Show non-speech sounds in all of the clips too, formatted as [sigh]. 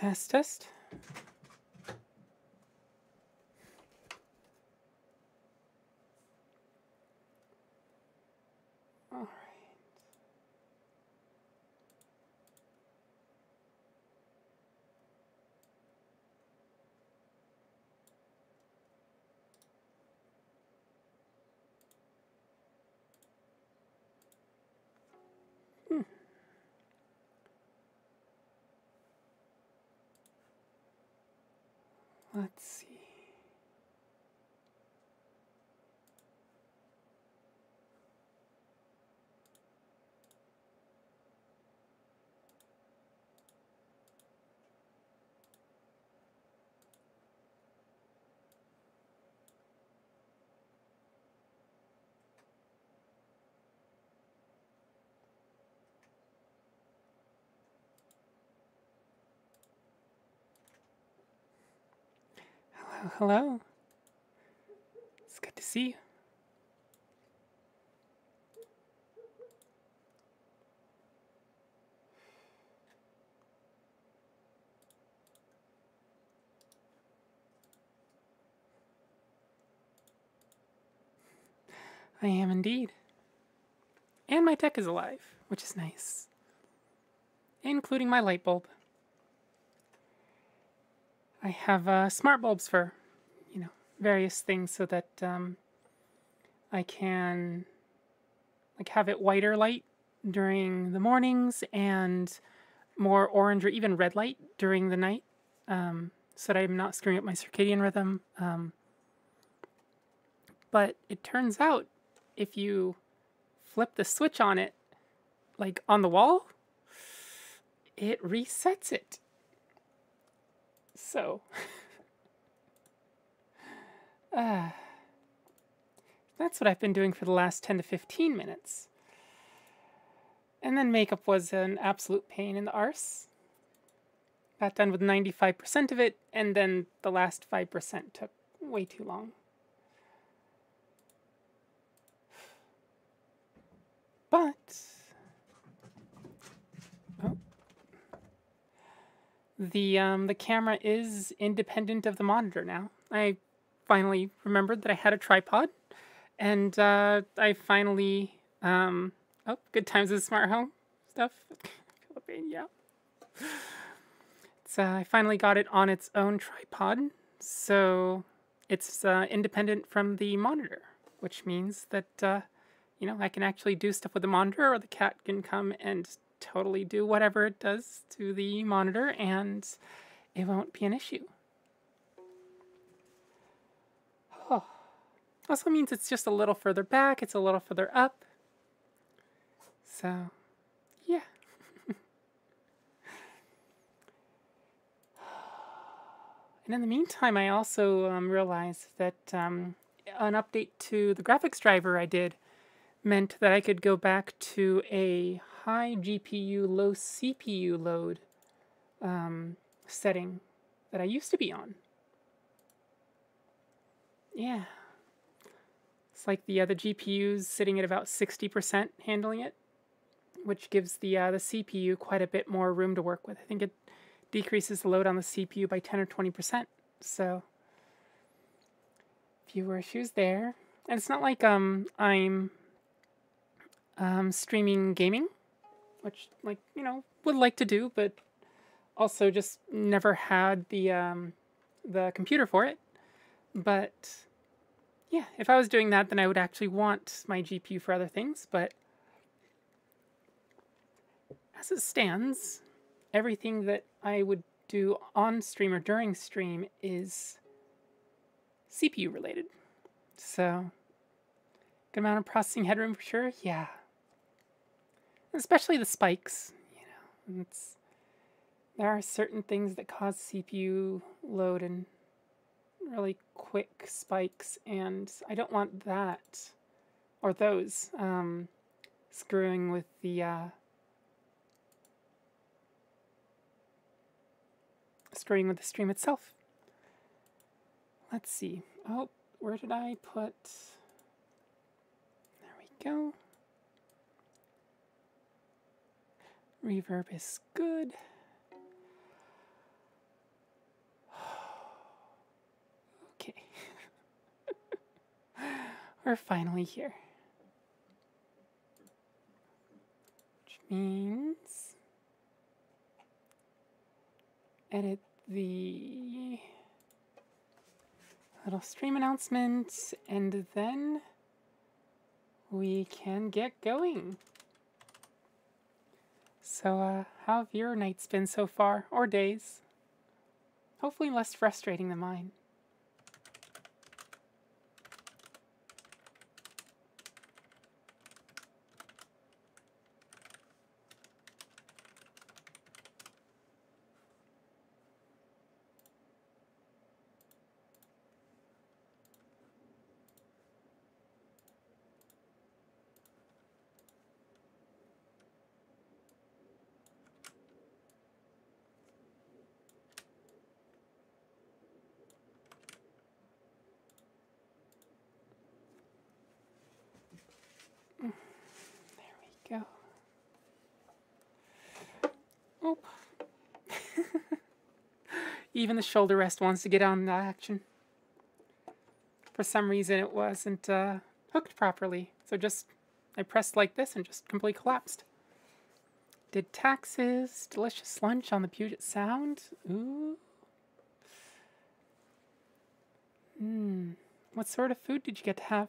Test, test. Let's see. Hello. It's good to see you. I am indeed. And my tech is alive, which is nice. Including my light bulb. I have uh, smart bulbs for, various things so that um, I can like have it whiter light during the mornings and more orange or even red light during the night, um, so that I'm not screwing up my circadian rhythm. Um, but it turns out if you flip the switch on it, like on the wall, it resets it. So, [laughs] uh, that's what I've been doing for the last 10 to 15 minutes. And then makeup was an absolute pain in the arse. Got done with 95% of it, and then the last 5% took way too long. But, oh, the um, the camera is independent of the monitor now. I finally remembered that I had a tripod, and uh, I finally um, oh, good times with smart home stuff. [laughs] yeah. So I finally got it on its own tripod, so it's uh, independent from the monitor, which means that uh, you know I can actually do stuff with the monitor, or the cat can come and totally do whatever it does to the monitor, and it won't be an issue. Also means it's just a little further back, it's a little further up. So, yeah. [sighs] and in the meantime, I also um, realized that um, an update to the graphics driver I did meant that I could go back to a high GPU, low CPU load um, setting that I used to be on. Yeah. It's like the other GPUs sitting at about 60% handling it, which gives the uh, the CPU quite a bit more room to work with. I think it decreases the load on the CPU by 10 or 20%. So fewer issues there. And it's not like um I'm um, streaming gaming, which like you know would like to do, but also just never had the um, the computer for it. But yeah, if I was doing that, then I would actually want my GPU for other things. But as it stands, everything that I would do on stream or during stream is CPU related. So, good amount of processing headroom for sure. Yeah. Especially the spikes. You know, there are certain things that cause CPU load and really quick spikes, and I don't want that or those um, screwing with the uh, screwing with the stream itself. Let's see. Oh, where did I put? There we go. Reverb is good. [gasps] we're finally here. Which means edit the little stream announcement and then we can get going. So, uh, how have your nights been so far, or days? Hopefully less frustrating than mine. go. Oop. Even the shoulder rest wants to get on the action. For some reason it wasn't uh, hooked properly. So just, I pressed like this and just completely collapsed. Did taxes, delicious lunch on the Puget Sound. Ooh. Hmm. What sort of food did you get to have?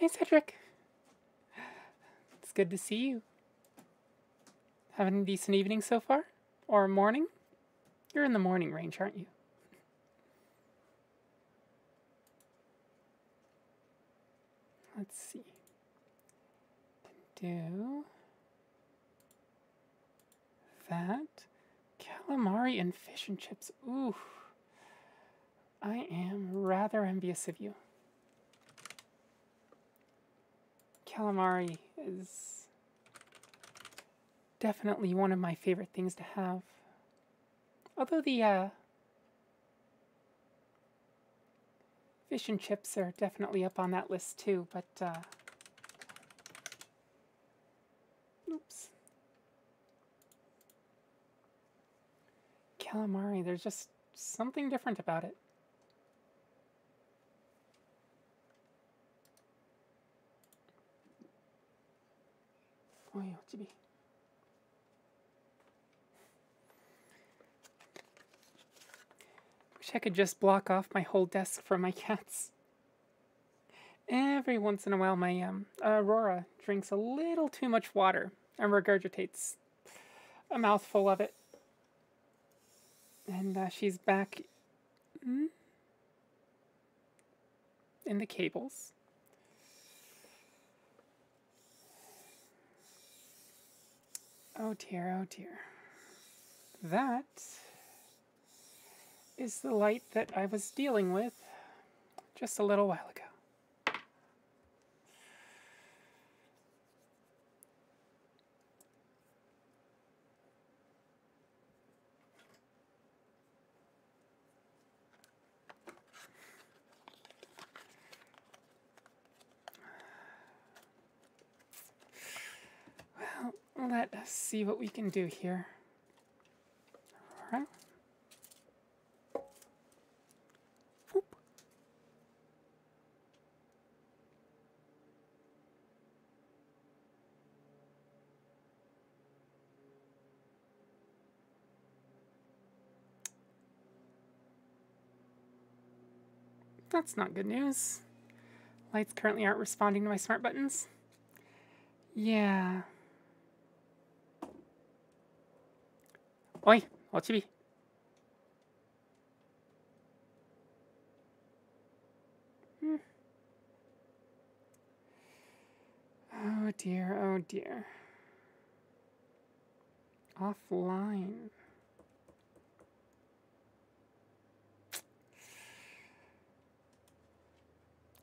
Hey, Cedric. It's good to see you. Having a decent evening so far? Or morning? You're in the morning range, aren't you? Let's see. Do that. Calamari and fish and chips. Ooh. I am rather envious of you. Calamari is definitely one of my favorite things to have. Although the uh, fish and chips are definitely up on that list too, but uh, oops. Calamari, there's just something different about it. Oj, ciebie. Wish I could just block off my whole desk from my cats. Every once in a while, my um, Aurora drinks a little too much water and regurgitates a mouthful of it. And uh, she's back mm, in the cables. Oh dear, oh dear. That is the light that I was dealing with just a little while ago. Let us see what we can do here. Aurora. That's not good news. Lights currently aren't responding to my smart buttons. Yeah. Oi, 어차피. Hmm. Oh dear, oh dear. Offline.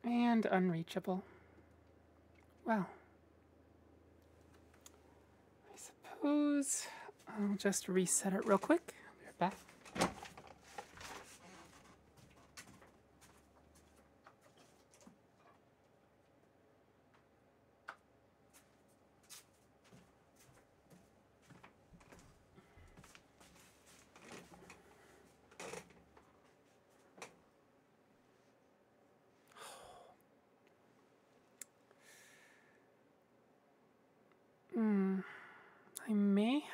And unreachable. Well, I suppose I'll just reset it real quick. I'll be right back.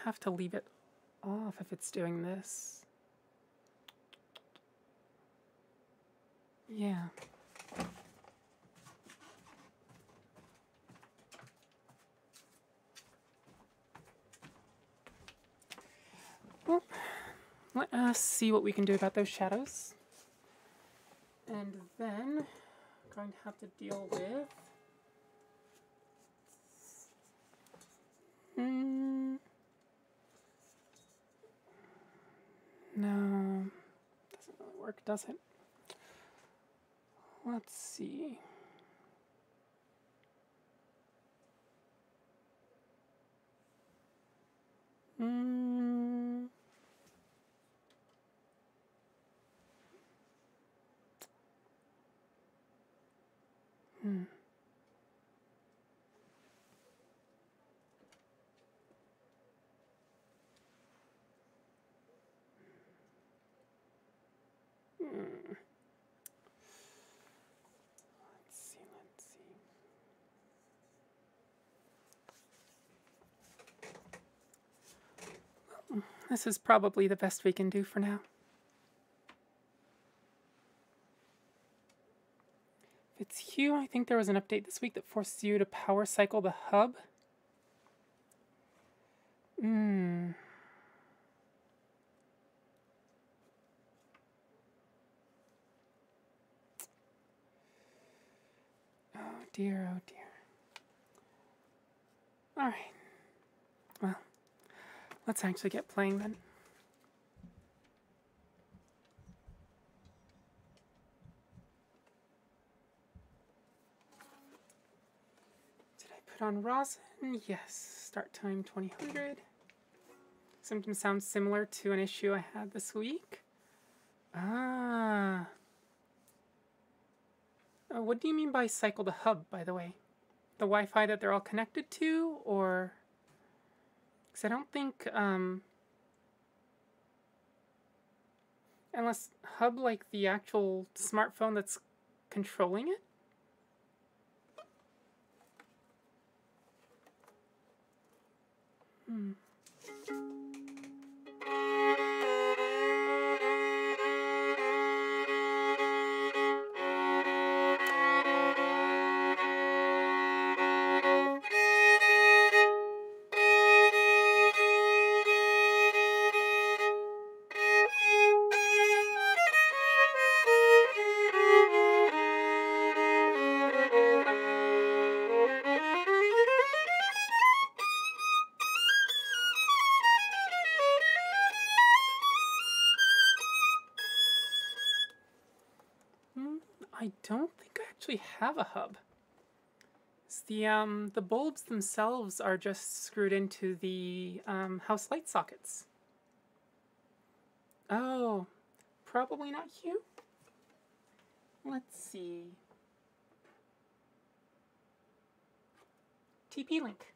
have to leave it off if it's doing this. Yeah. Well, let us see what we can do about those shadows. And then I'm going to have to deal with Hmm. No, doesn't really work, does it? Let's see. Hmm. Hmm. Let's see, let's see. Well, This is probably the best we can do for now. It's Hue, I think there was an update this week that forces you to power cycle the hub. Hmm. Oh dear, oh dear. Alright. Well, let's actually get playing then. Did I put on rosin? Yes. Start time 2000. Symptoms sound similar to an issue I had this week. Ah. Uh, what do you mean by cycle the hub, by the way? The Wi Fi that they're all connected to, or. Because I don't think. Um, unless hub like the actual smartphone that's controlling it? Hmm. Have a hub. The um the bulbs themselves are just screwed into the um, house light sockets. Oh, probably not Hue. Let's see. TP link.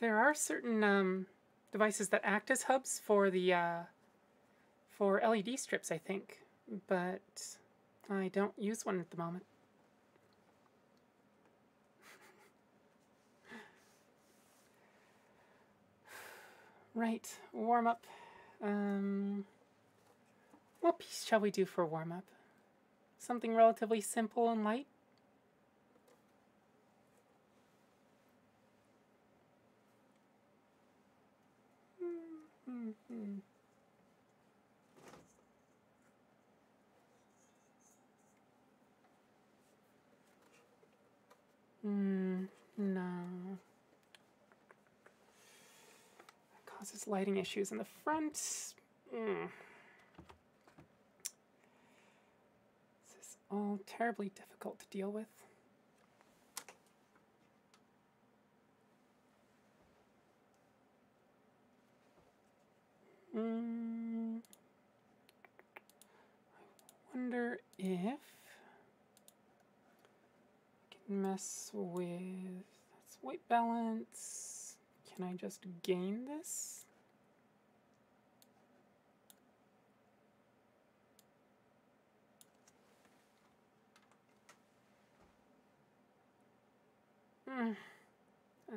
There are certain um, devices that act as hubs for the uh, for LED strips, I think, but I don't use one at the moment. [sighs] right, warm up. Um, what piece shall we do for warm up? Something relatively simple and light. Mm-hmm. Mm, no. That causes lighting issues in the front. Mm. This is all terribly difficult to deal with. Mm, I wonder if mess with that's white balance. Can I just gain this? Mm. Oh.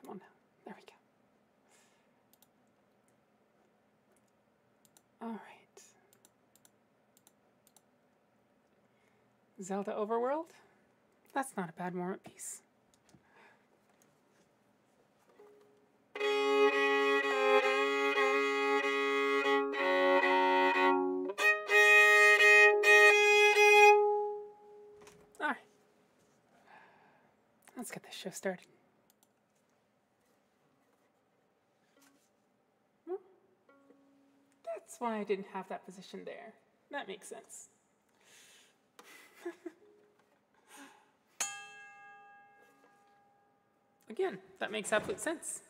Come on now. There we go. All right. Zelda Overworld? That's not a bad up piece. All right. Let's get this show started. Hmm. That's why I didn't have that position there. That makes sense. Again, that makes absolute sense.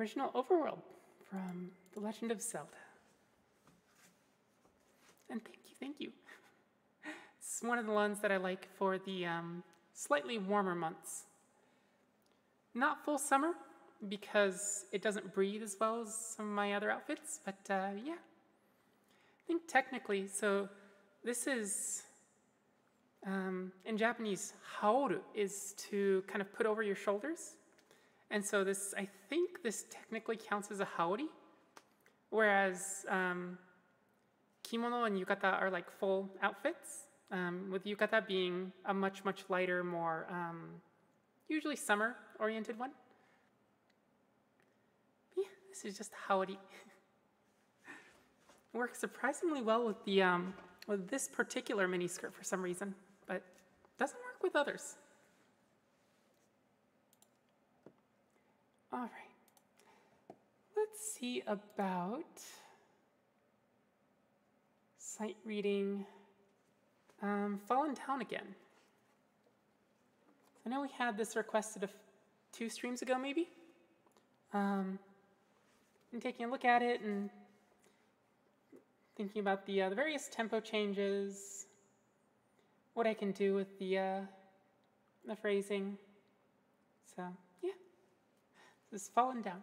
Original Overworld from The Legend of Zelda. And thank you, thank you. It's one of the ones that I like for the um, slightly warmer months. Not full summer, because it doesn't breathe as well as some of my other outfits, but uh, yeah. I think technically, so this is, um, in Japanese, haoru is to kind of put over your shoulders. And so this, I think this technically counts as a haori, whereas um, kimono and yukata are like full outfits, um, with yukata being a much, much lighter, more um, usually summer-oriented one. Yeah, this is just haori. [laughs] Works surprisingly well with the um, with this particular mini skirt for some reason, but doesn't work with others. All right. Let's see about sight reading um, Fallen Down again. I know we had this requested a two streams ago, maybe. Um, and taking a look at it and thinking about the, uh, the various tempo changes, what I can do with the, uh, the phrasing. So, is falling down.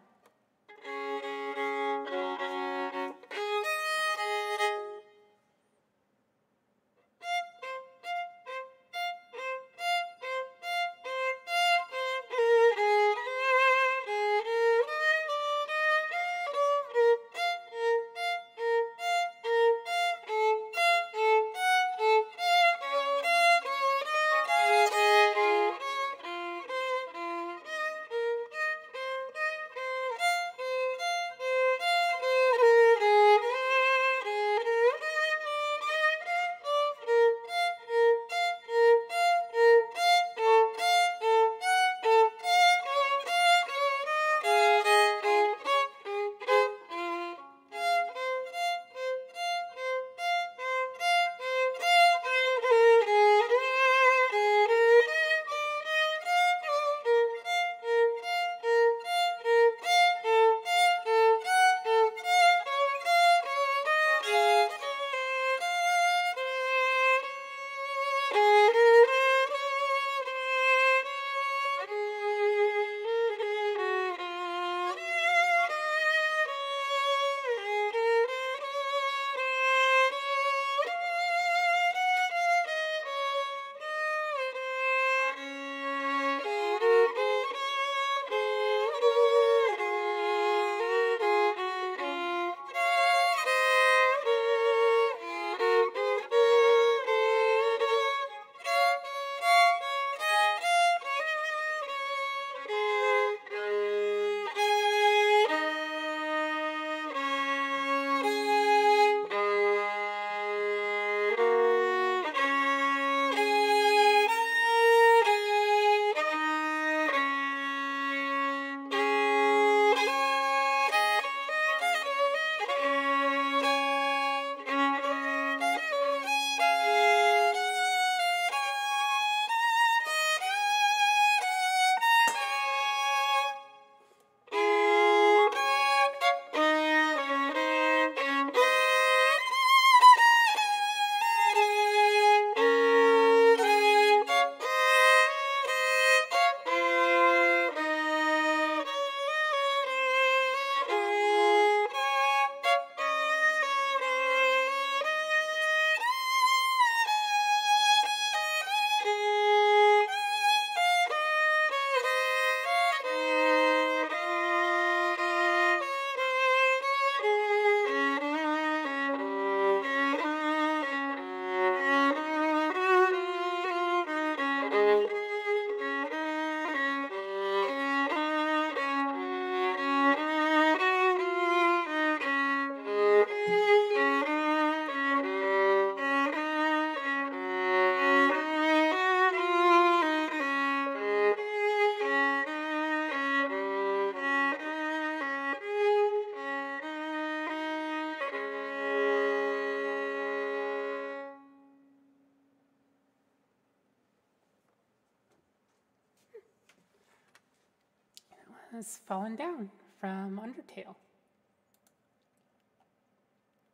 Down from Undertale.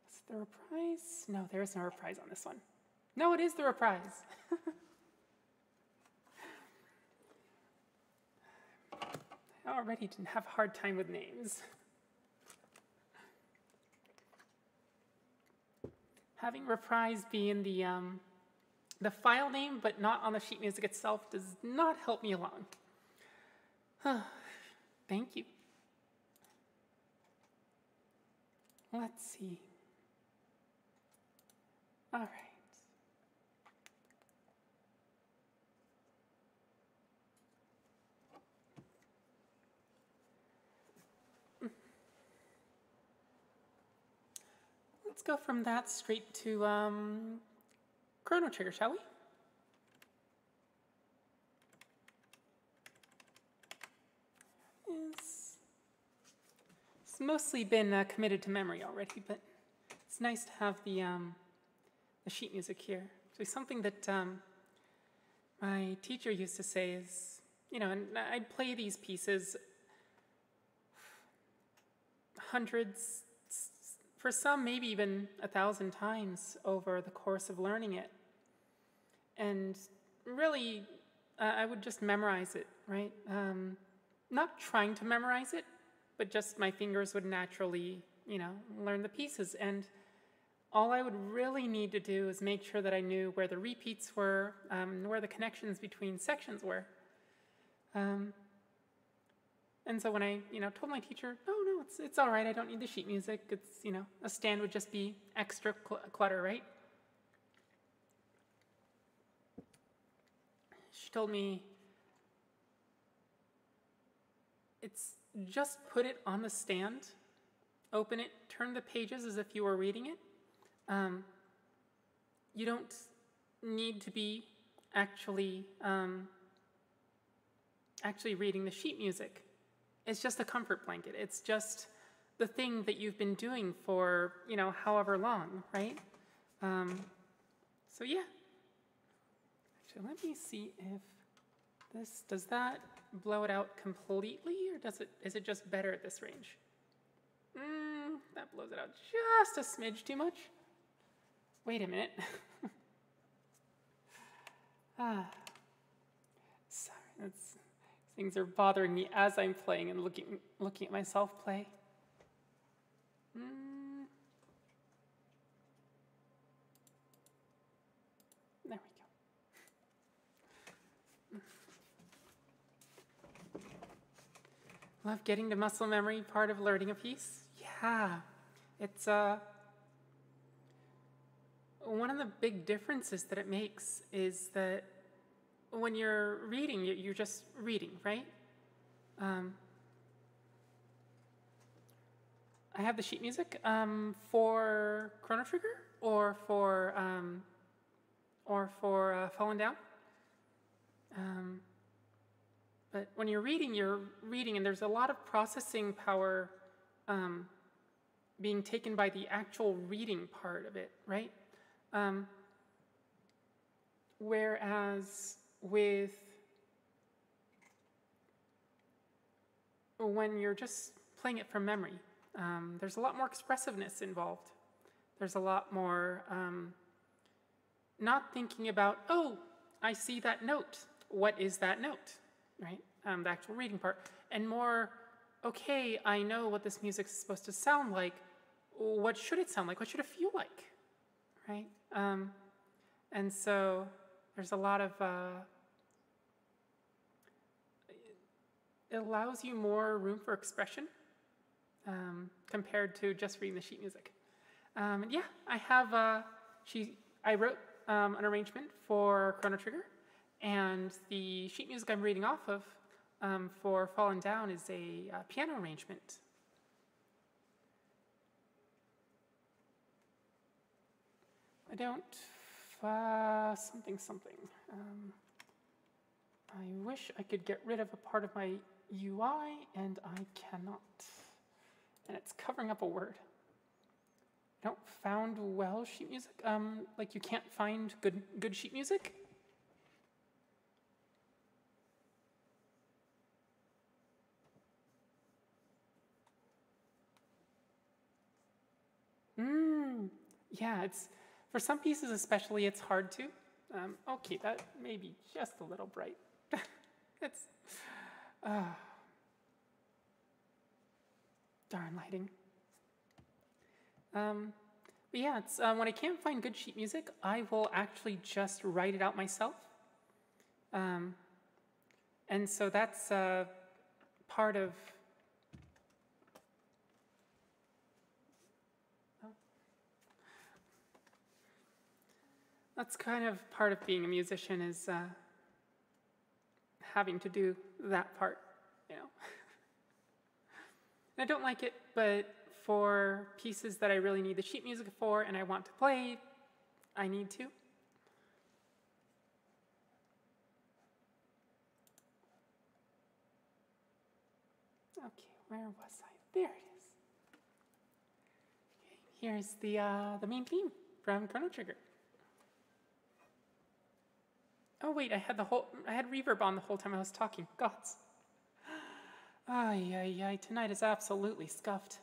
Is it the reprise? No, there is no reprise on this one. No, it is the reprise. [laughs] I already didn't have a hard time with names. Having reprise be in the, um, the file name but not on the sheet music itself does not help me along. [sighs] Thank you. Let's see. All right. Let's go from that straight to um, Chrono Trigger, shall we? It's, it's mostly been uh, committed to memory already, but it's nice to have the, um, the sheet music here. So something that um, my teacher used to say is, you know, and I'd play these pieces hundreds, for some, maybe even a thousand times over the course of learning it. And really, uh, I would just memorize it, right? Um, not trying to memorize it, but just my fingers would naturally, you know, learn the pieces. And all I would really need to do is make sure that I knew where the repeats were, um, where the connections between sections were. Um, and so when I, you know, told my teacher, it's, it's all right. I don't need the sheet music. It's, you know, a stand would just be extra cl clutter, right? She told me, it's just put it on the stand, open it, turn the pages as if you were reading it. Um, you don't need to be actually um, actually reading the sheet music. It's just a comfort blanket. It's just the thing that you've been doing for, you know, however long, right? Um, so yeah. Actually, let me see if this, does that blow it out completely or does it, is it just better at this range? Mm, that blows it out just a smidge too much. Wait a minute. [laughs] ah, sorry, that's, things are bothering me as I'm playing and looking, looking at myself play. Mm. There we go. Love getting to muscle memory, part of learning a piece. Yeah, it's uh, one of the big differences that it makes is that when you're reading, you're just reading, right? Um, I have the sheet music um, for Chrono Trigger or for um, or for uh, Fallen Down. Um, but when you're reading, you're reading, and there's a lot of processing power um, being taken by the actual reading part of it, right? Um, whereas with when you're just playing it from memory, um, there's a lot more expressiveness involved. There's a lot more um, not thinking about, oh, I see that note. What is that note? Right? Um, the actual reading part. And more, okay, I know what this music is supposed to sound like. What should it sound like? What should it feel like? Right? Um, and so there's a lot of, uh, it allows you more room for expression um, compared to just reading the sheet music. Um, yeah, I have, uh, she, I wrote um, an arrangement for Chrono Trigger, and the sheet music I'm reading off of um, for Fallen Down is a uh, piano arrangement. I don't, uh, something, something. Um, I wish I could get rid of a part of my UI and I cannot. And it's covering up a word. I don't found well sheet music. Um, like you can't find good, good sheet music. Hmm. yeah, it's, for some pieces especially, it's hard to. Um, okay, that may be just a little bright. [laughs] it's, uh, darn lighting. Um, but yeah, it's uh, when I can't find good sheet music, I will actually just write it out myself. Um, and so that's uh, part of that's kind of part of being a musician is uh, having to do that part, you know. [laughs] and I don't like it, but for pieces that I really need the sheet music for and I want to play, I need to. Okay, where was I? There it is. Okay, here's the, uh, the main theme from Chrono Trigger. Oh wait, I had the whole I had reverb on the whole time I was talking. Gods. Ay ay ay, tonight is absolutely scuffed.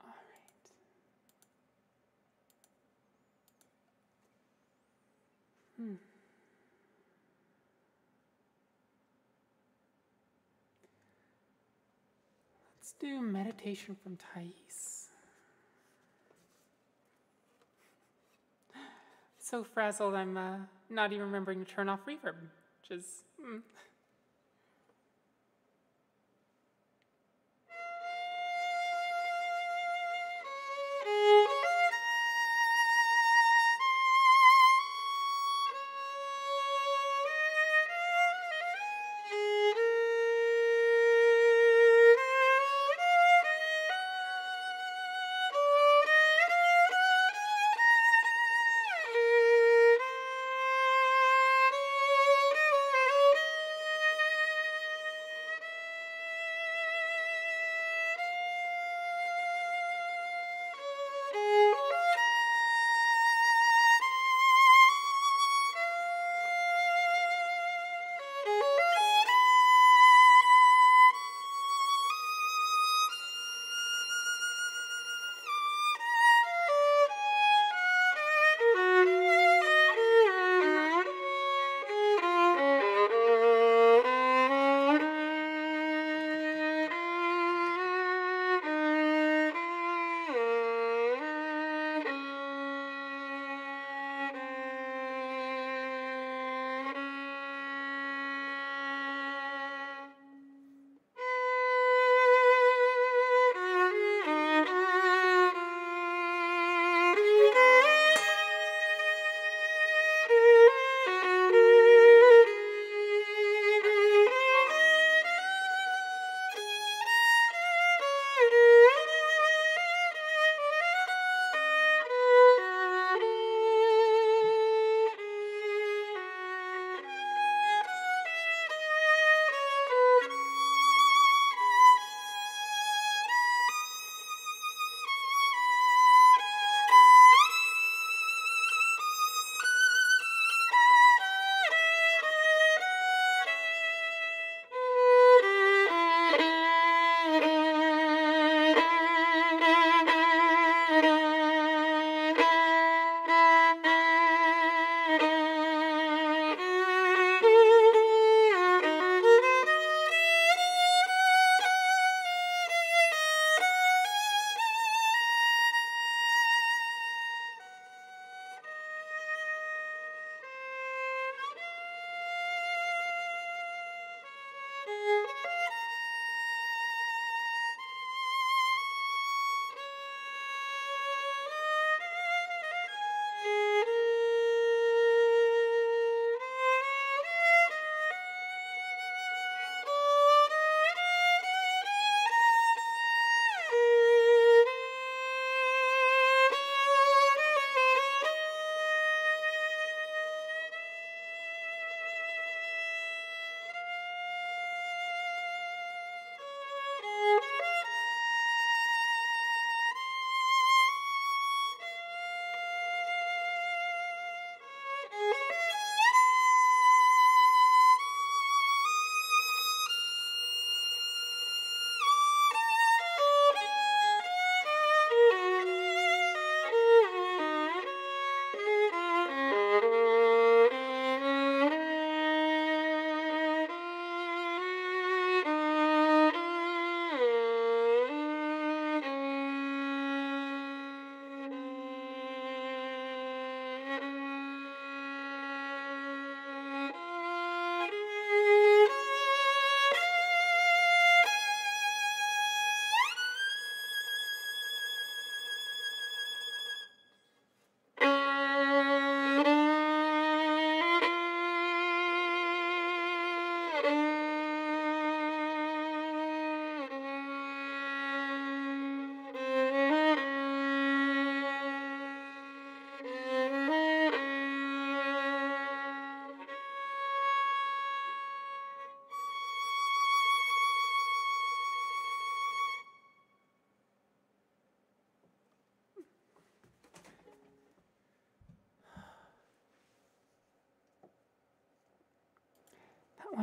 All right. Hmm. Let's do meditation from Thais. so frazzled I'm uh, not even remembering to turn off reverb, which is. Mm.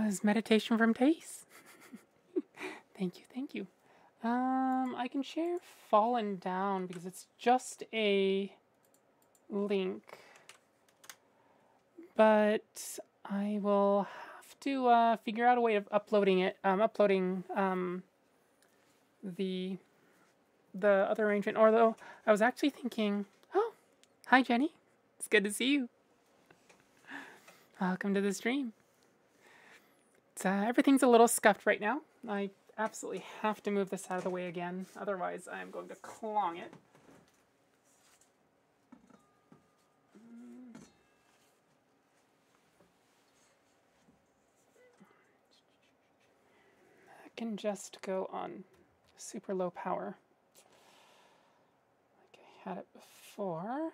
Was meditation from Thais. [laughs] thank you, thank you. Um, I can share Fallen Down because it's just a link. But I will have to uh, figure out a way of uploading it. Um, uploading um, the the other arrangement. Although I was actually thinking, oh, hi Jenny, it's good to see you. Welcome to the stream. Uh, everything's a little scuffed right now. I absolutely have to move this out of the way again, otherwise I'm going to clong it. I can just go on super low power like I had it before.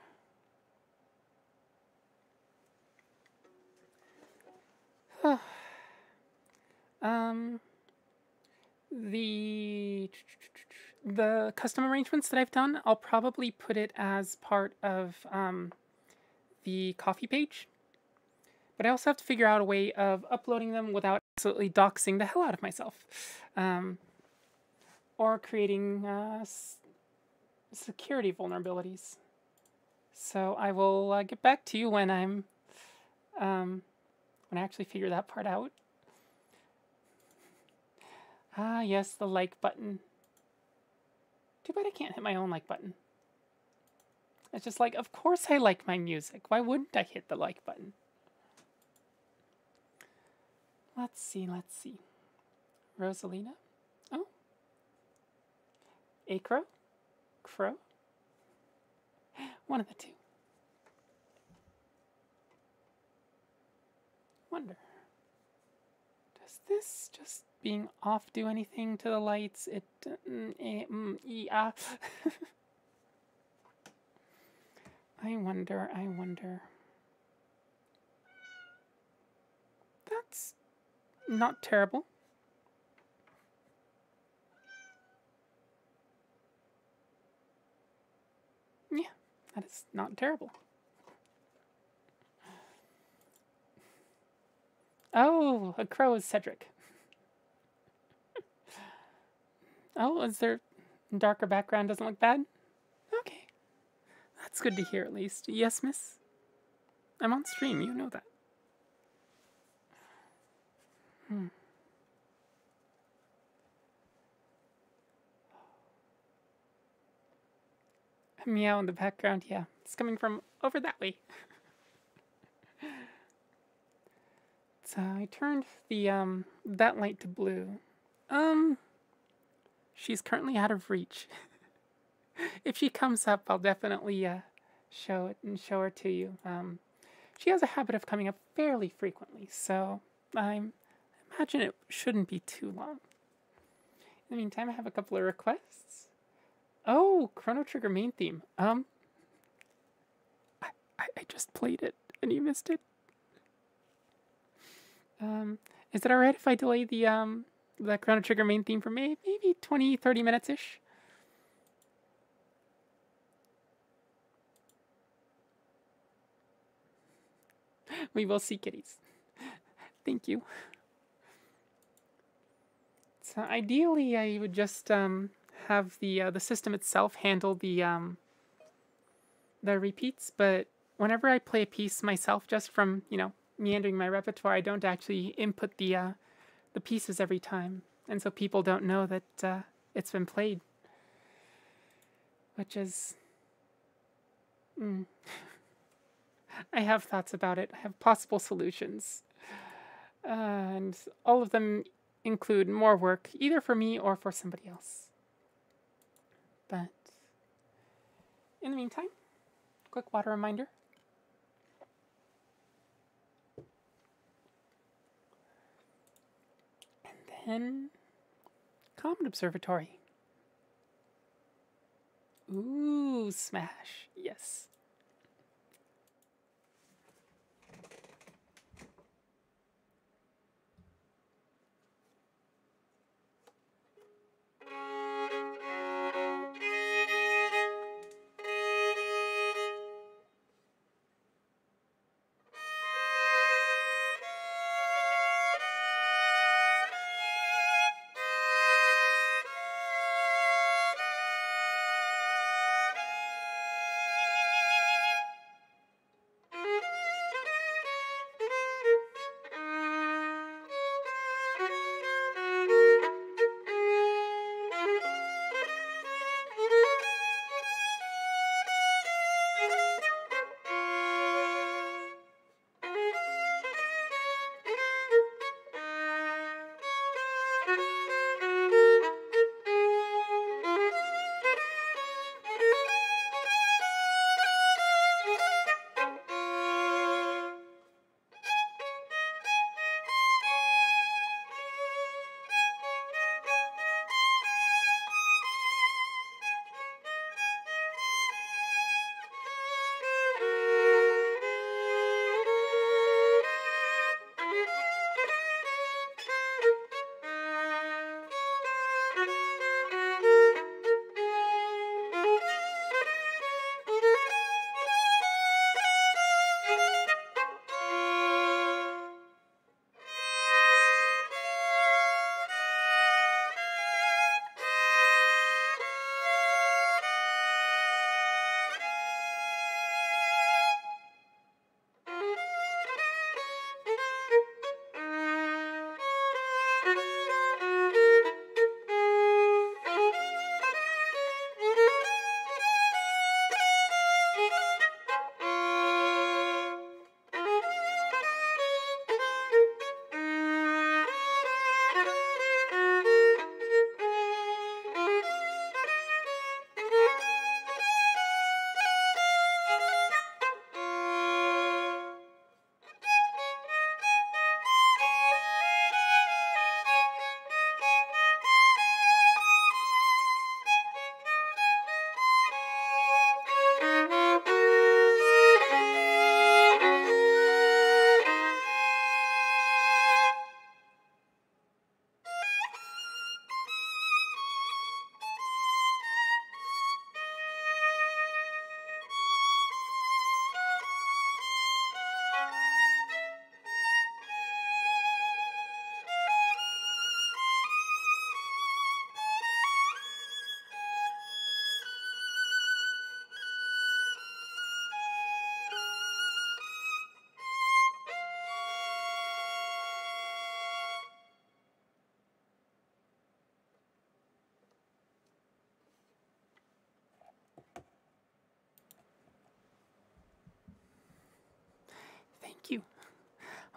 [sighs] um, the the custom arrangements that I've done, I'll probably put it as part of um, the Ko-fi page. But I also have to figure out a way of uploading them without absolutely doxing the hell out of myself. Um, or creating uh, security vulnerabilities. So I will uh, get back to you when I'm um, when I actually figure that part out. Ah, yes, the like button. Too bad I can't hit my own like button. It's just like, of course I like my music. Why wouldn't I hit the like button? Let's see, let's see. Rosalina? Oh. Acro? Crow? One of the two. Wonder. Does this just being off do anything to the lights? It. Mm, eh, mm, yeah. [laughs] I wonder, I wonder. That's not terrible. Yeah, that is not terrible. Oh, a crow is Cedric. Oh, is there darker background doesn't look bad? Okay. That's good to hear at least. Yes, miss? I'm on stream, you know that. Hmm. meow in the background, yeah. It's coming from over that way. [laughs] so I turned the um that light to blue. Um she's currently out of reach. [laughs] if she comes up, I'll definitely uh, show it and show her to you. Um, she has a habit of coming up fairly frequently, so I'm imagine it shouldn't be too long. In the meantime, I have a couple of requests. Oh, Chrono Trigger main theme. Um, I, I, I just played it and you missed it. Um, is it alright if I delay the um the Chrono Trigger main theme for maybe maybe 20, 30 minutes ish? [laughs] we will see kitties. [laughs] Thank you. So ideally, I would just um, have the uh, the system itself handle the um, the repeats, but whenever I play a piece myself, just from you know meandering my repertoire, I don't actually input the uh, the pieces every time, and so people don't know that uh, it's been played, which is. Mm. [laughs] I have thoughts about it. I have possible solutions, and all of them include more work, either for me or for somebody else. But in the meantime, quick water reminder. Penn Comet Observatory. Ooh, smash. Yes.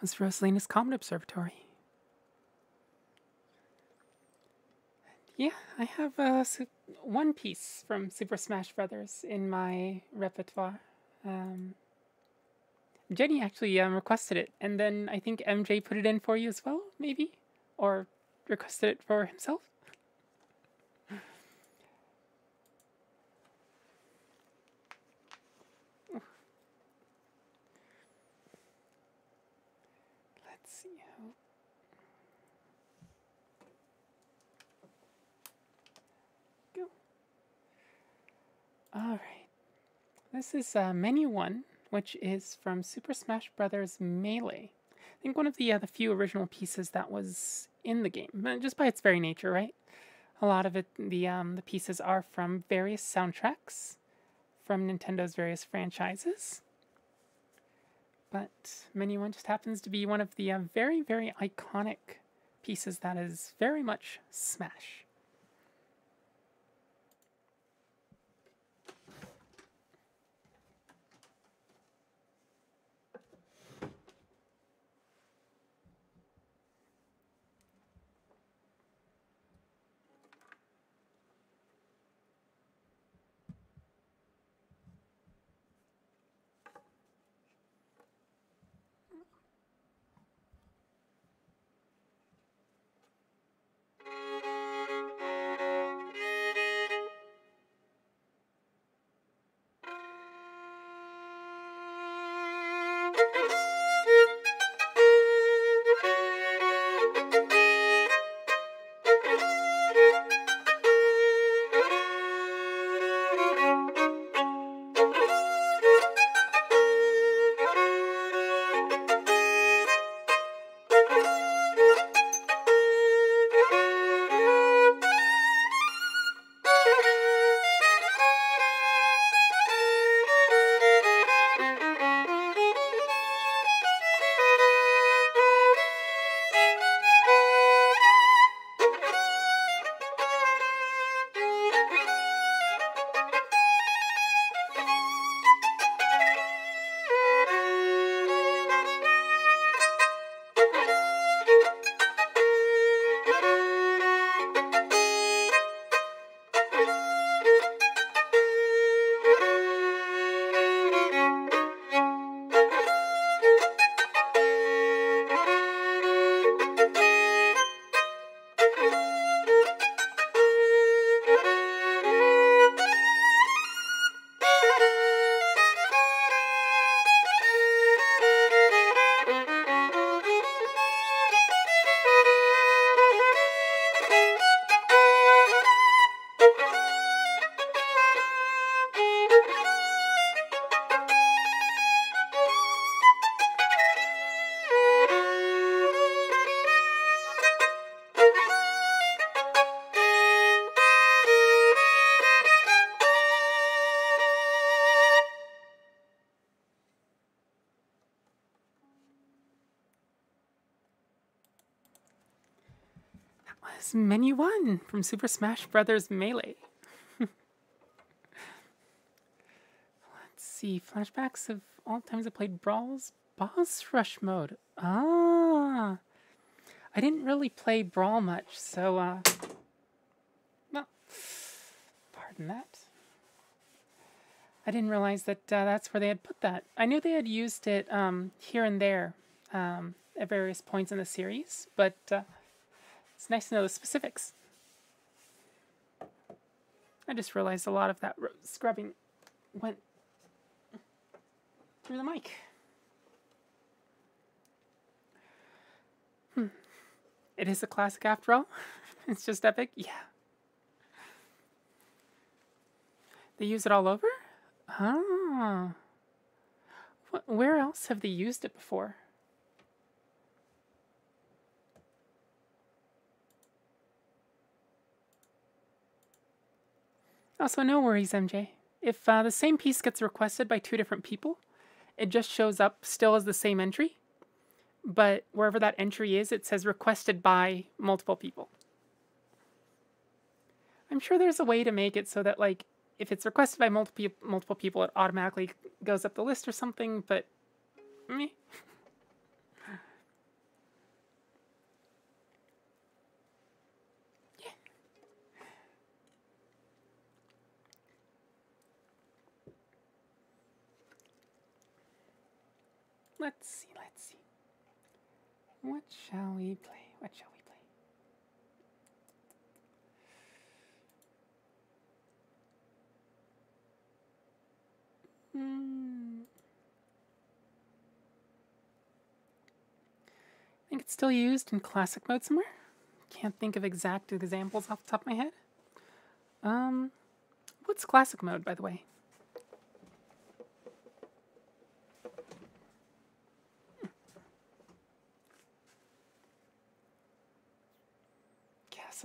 Was Rosalina's Comet Observatory. Yeah, I have uh, one piece from Super Smash Brothers in my repertoire. Um, Jenny actually um, requested it, and then I think MJ put it in for you as well, maybe? Or requested it for himself? Alright. This is uh, menu one, which is from Super Smash Bros. Melee. I think one of the, uh, the few original pieces that was in the game, just by its very nature, right? A lot of it, the, um, the pieces are from various soundtracks from Nintendo's various franchises. But Menu 1 just happens to be one of the uh, very, very iconic pieces that is very much Smash. 1 from Super Smash Bros. Melee. [laughs] Let's see. Flashbacks of all times I played Brawl's Boss Rush mode. Ah. I didn't really play Brawl much, so, uh. Well, pardon that. I didn't realize that uh, that's where they had put that. I knew they had used it um, here and there um, at various points in the series, but uh, it's nice to know the specifics. I just realized a lot of that scrubbing went through the mic. Hmm. It is a classic after all. [laughs] it's just epic. Yeah. They use it all over? Ah. Where else have they used it before? Also, no worries, MJ. If uh, the same piece gets requested by two different people, it just shows up still as the same entry. But wherever that entry is, it says requested by multiple people. I'm sure there's a way to make it so that, like, if it's requested by multiple multiple people, it automatically goes up the list or something. But me, [laughs] let's see, let's see. What shall we play? What shall we play? Hmm. I think it's still used in classic mode somewhere. Can't think of exact examples off the top of my head. Um, what's classic mode, by the way?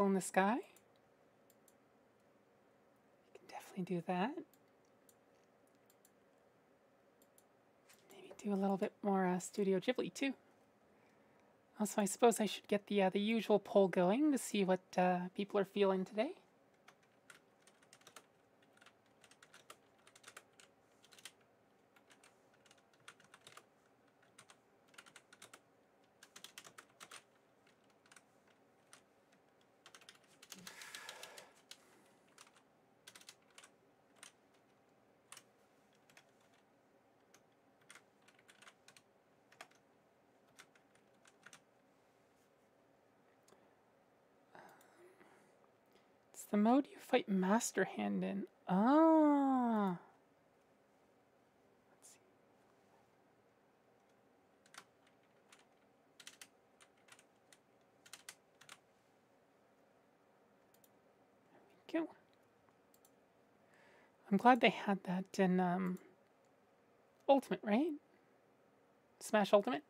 In the sky. You can definitely do that. Maybe do a little bit more uh, Studio Ghibli too. Also, I suppose I should get the uh, the usual poll going to see what uh, people are feeling today. The mode you fight Master Hand in. Ah. Let's see. There we go. I'm glad they had that in um, Ultimate, right? Smash Ultimate.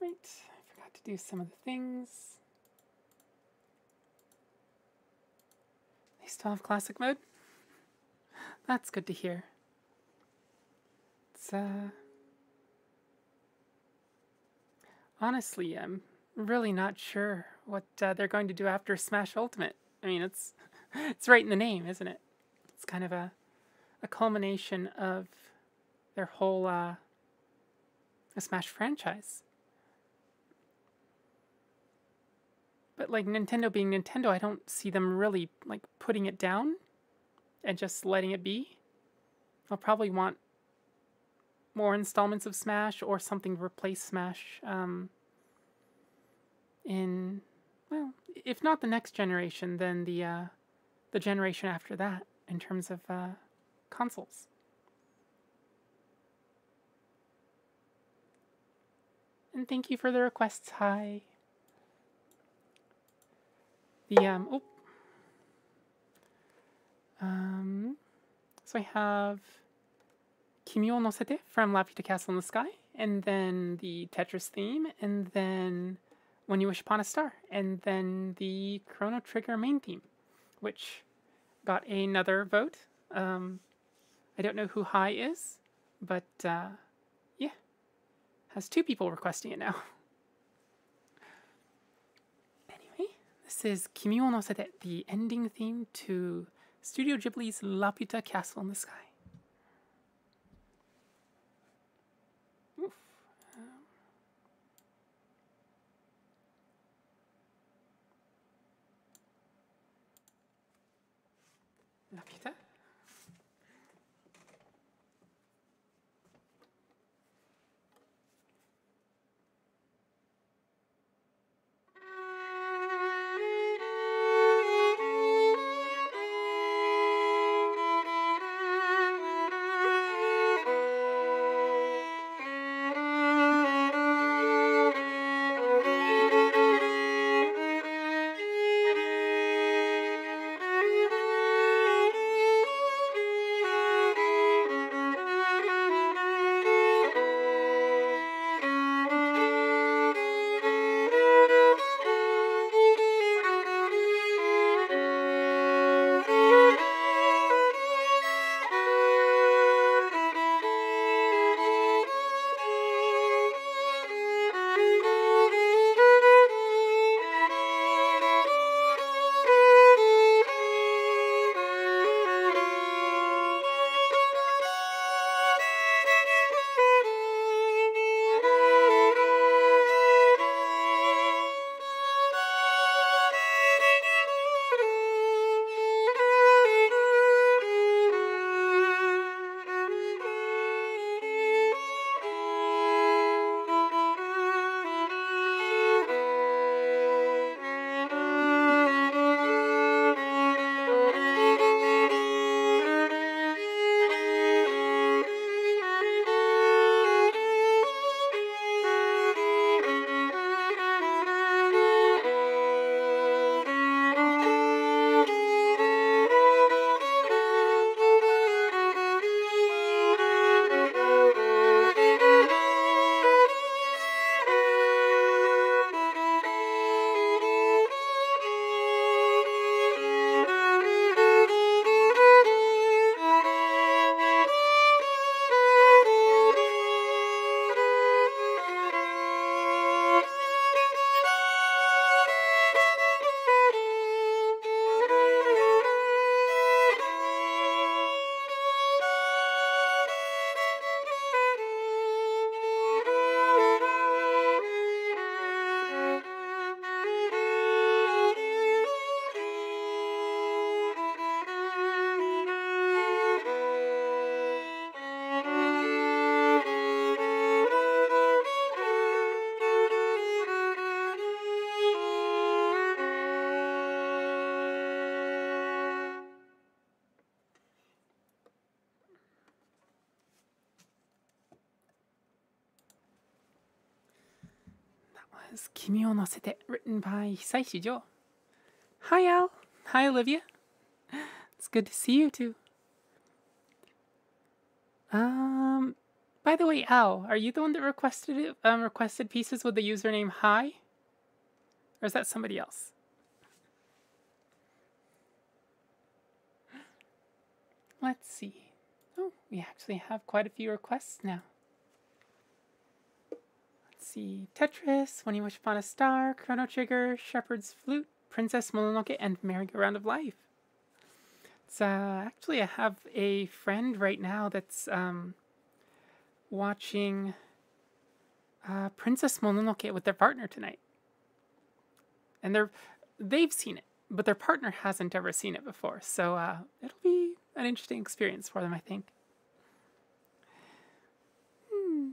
Right, I forgot to do some of the things. They still have classic mode? That's good to hear. It's, uh... Honestly, I'm really not sure what uh, they're going to do after Smash Ultimate. I mean, it's [laughs] it's right in the name, isn't it? It's kind of a a culmination of their whole uh, Smash franchise. But like Nintendo being Nintendo, I don't see them really like putting it down and just letting it be. I'll probably want more installments of Smash or something to replace Smash um, in well, if not the next generation, then the uh, the generation after that in terms of uh, consoles. And thank you for the requests. Hi. The um oh um so I have Kimi wo Nosete from Laputa Castle in the Sky, and then the Tetris theme, and then When You Wish Upon a Star, and then the Chrono Trigger main theme, which got another vote. Um, I don't know who High is, but uh, yeah, has two people requesting it now. [laughs] anyway, this is Kimi wo Nosete, the ending theme to Studio Ghibli's Laputa Castle in the Sky. By Hisaishi Jo. Hi, Al. Hi, Olivia. It's good to see you too. Um, by the way, Al, are you the one that requested it, um, requested pieces with the username Hi? Or is that somebody else? Let's see. Oh, we actually have quite a few requests now. See. Tetris, When You Wish Upon a Star, Chrono Trigger, Shepherd's Flute, Princess Mononoke, and Merry-Go-Round of Life. It's, uh, actually, I have a friend right now that's um, watching uh, Princess Mononoke with their partner tonight. And they're, they've seen it, but their partner hasn't ever seen it before. So uh, it'll be an interesting experience for them, I think. Hmm.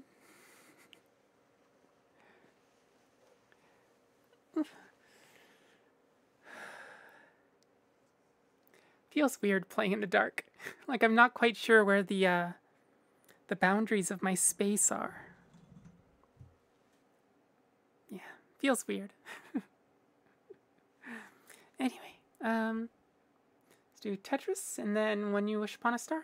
Feels weird playing in the dark. [laughs] like I'm not quite sure where the uh, the boundaries of my space are. Yeah, feels weird. [laughs] anyway, um, let's do Tetris and then When You Wish Upon a Star.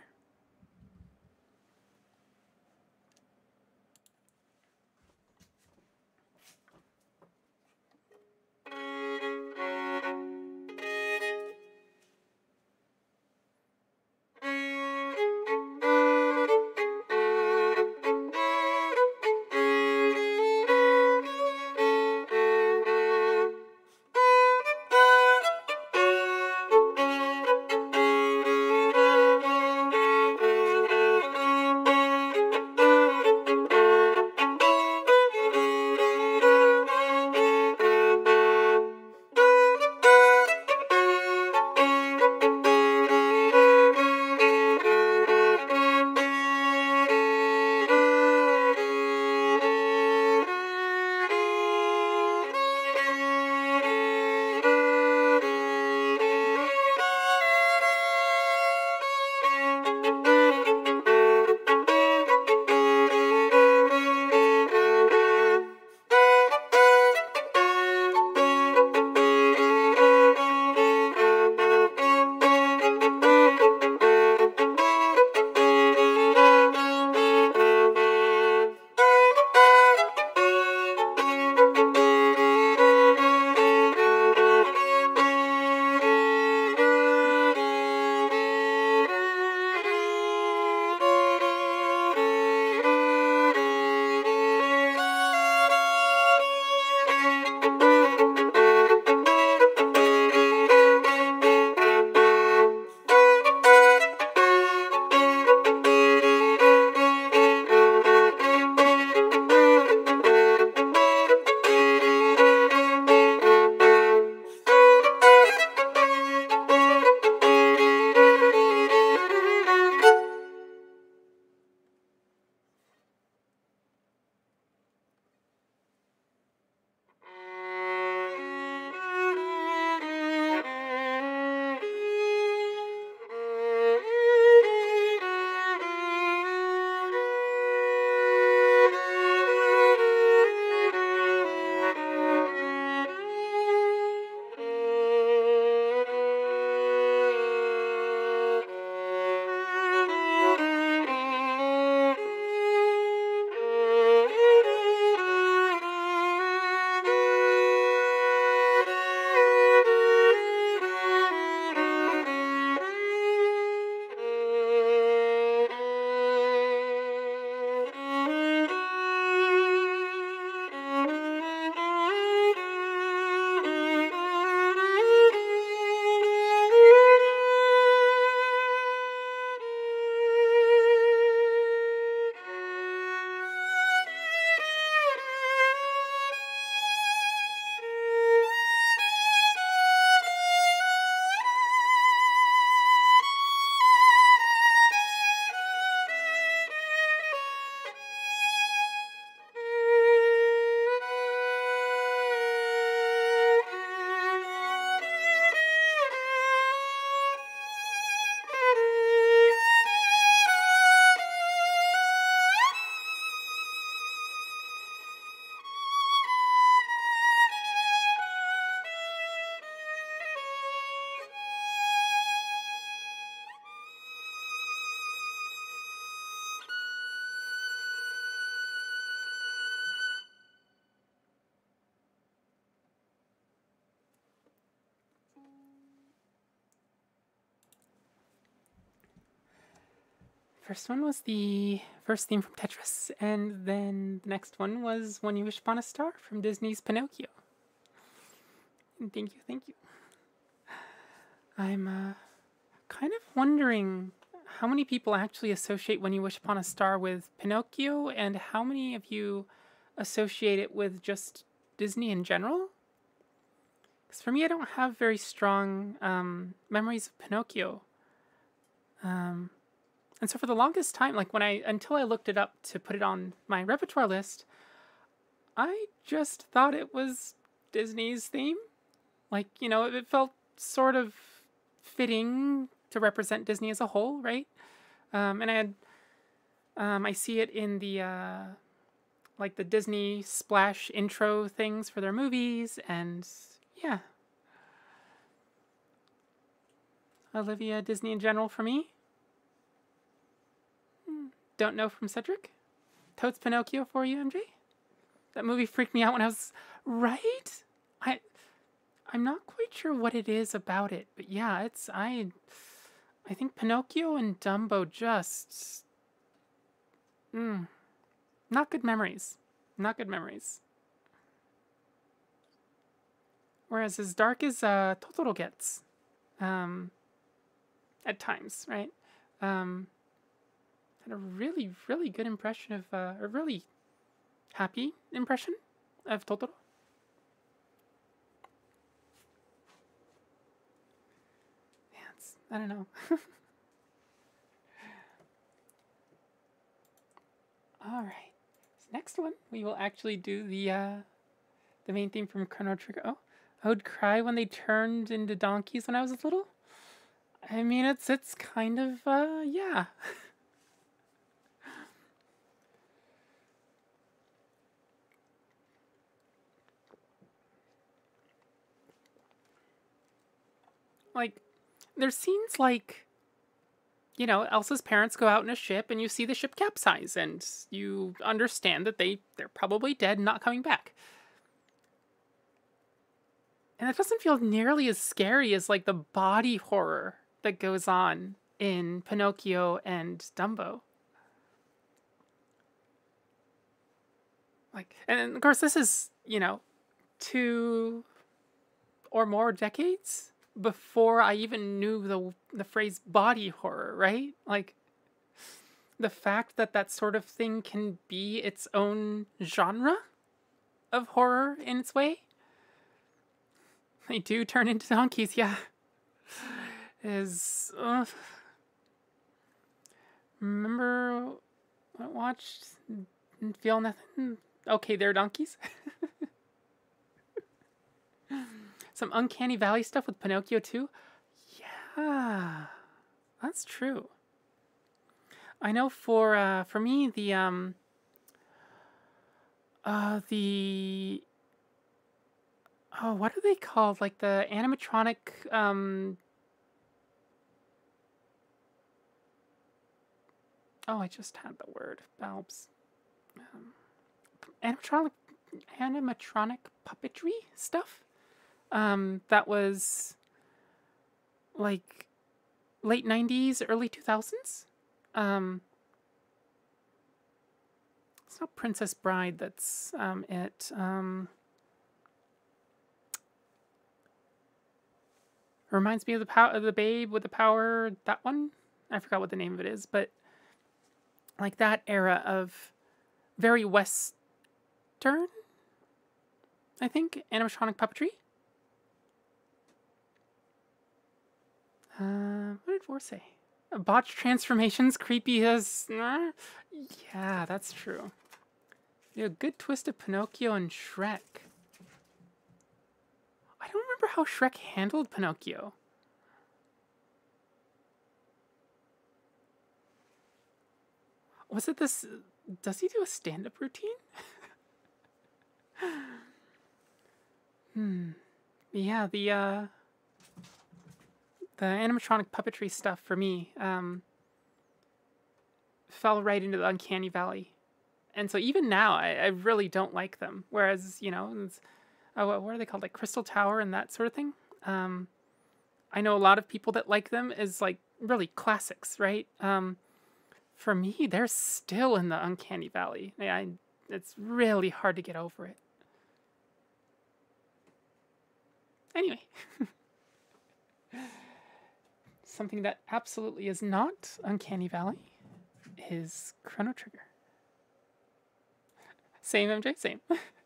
First one was the first theme from Tetris, and then the next one was When You Wish Upon a Star from Disney's Pinocchio. And thank you, thank you. I'm uh, kind of wondering how many people actually associate When You Wish Upon a Star with Pinocchio, and how many of you associate it with just Disney in general? Because for me, I don't have very strong um, memories of Pinocchio. Um, and so for the longest time, like when I, until I looked it up to put it on my repertoire list, I just thought it was Disney's theme. Like, you know, it felt sort of fitting to represent Disney as a whole, right? Um, and I had, um, I see it in the, uh, like the Disney splash intro things for their movies, and yeah. Olivia Disney in general for me. Don't know from Cedric. Totes Pinocchio for you, MJ. That movie freaked me out when I was right. I, I'm not quite sure what it is about it, but yeah, it's I. I think Pinocchio and Dumbo just. Mm, not good memories. Not good memories. Whereas as dark as uh, Totoro gets, um, at times, right? Um, had a really, really good impression of, uh, a really happy impression of Totoro. Yeah, I don't know. [laughs] All right. So next one, we will actually do the uh, the main theme from Chrono Trigger. Oh, I would cry when they turned into donkeys when I was little. I mean, it's it's kind of uh, yeah. [laughs] like, there's scenes like you know, Elsa's parents go out in a ship and you see the ship capsize and you understand that they they're probably dead and not coming back. And it doesn't feel nearly as scary as like the body horror that goes on in Pinocchio and Dumbo. Like and of course this is, you know, two or more decades before I even knew the the phrase body horror, right? Like the fact that that sort of thing can be its own genre of horror in its way. They do turn into donkeys, yeah. Is uh, remember I watched feel nothing. Okay, they're donkeys. [laughs] Some uncanny valley stuff with Pinocchio too. Yeah, that's true. I know for uh, for me the um uh the oh what are they called like the animatronic um oh I just had the word Balbs um, animatronic animatronic puppetry stuff um, that was like late 90s, early 2000s. Um, it's not Princess Bride that's um, it. Um, reminds me of the power of the babe with the power. That one, I forgot what the name of it is, but like that era of very western. I think animatronic puppetry. Uh, what did Vor say? Botch transformations, creepy as. Uh, yeah, that's true. Yeah, good twist of Pinocchio and Shrek. I don't remember how Shrek handled Pinocchio. Was it this? Does he do a stand up routine? [laughs] hmm. Yeah, the, uh the animatronic puppetry stuff for me um, fell right into the uncanny valley. And so even now I, I really don't like them. Whereas you know uh, what are they called? Like crystal tower and that sort of thing? Um, i know a lot of people that like them as like really classics right? Um, for me, they're still in the uncanny valley. I, it's really hard to get over it. Anyway, [laughs] something that absolutely is not uncanny valley is Chrono Trigger. Same MJ, same. [laughs]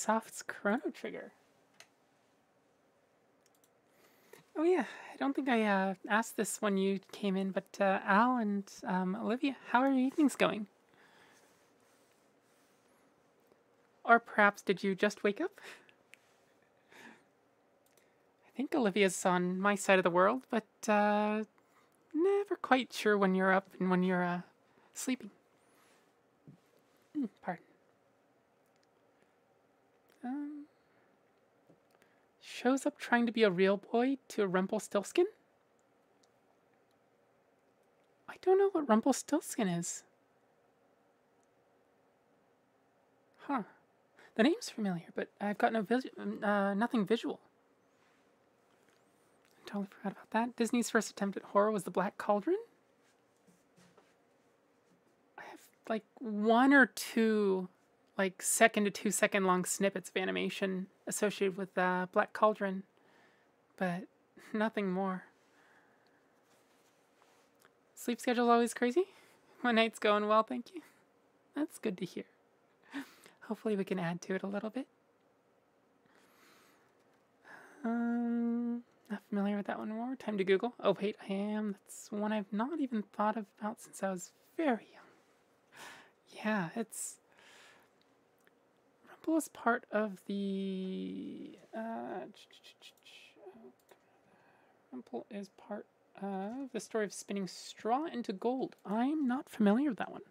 Squaresoft's Chrono Trigger. Oh yeah, I don't think I uh, asked this when you came in, but uh, Al and um, Olivia, how are your evenings going? Or perhaps did you just wake up? I think Olivia's on my side of the world, but uh, never quite sure when you're up and when you're uh, sleeping. Hmm, pardon. Um, shows up trying to be a real boy to Rumpelstiltskin? I don't know what Rumpelstiltskin is. Huh. The name's familiar, but I've got no vis uh, nothing visual. I totally forgot about that. Disney's first attempt at horror was The Black Cauldron? I have, like one or two like second to two second long snippets of animation associated with uh, Black Cauldron, but nothing more. Sleep schedule's always crazy. [laughs] My night's going well, thank you. That's good to hear. [laughs] Hopefully, we can add to it a little bit. Um, not familiar with that one more. Time to Google. Oh wait, I am. That's one I've not even thought about since I was very young yeah, it's coolest part of the uh, temple is part of the story of spinning straw into gold. I'm not familiar with that one.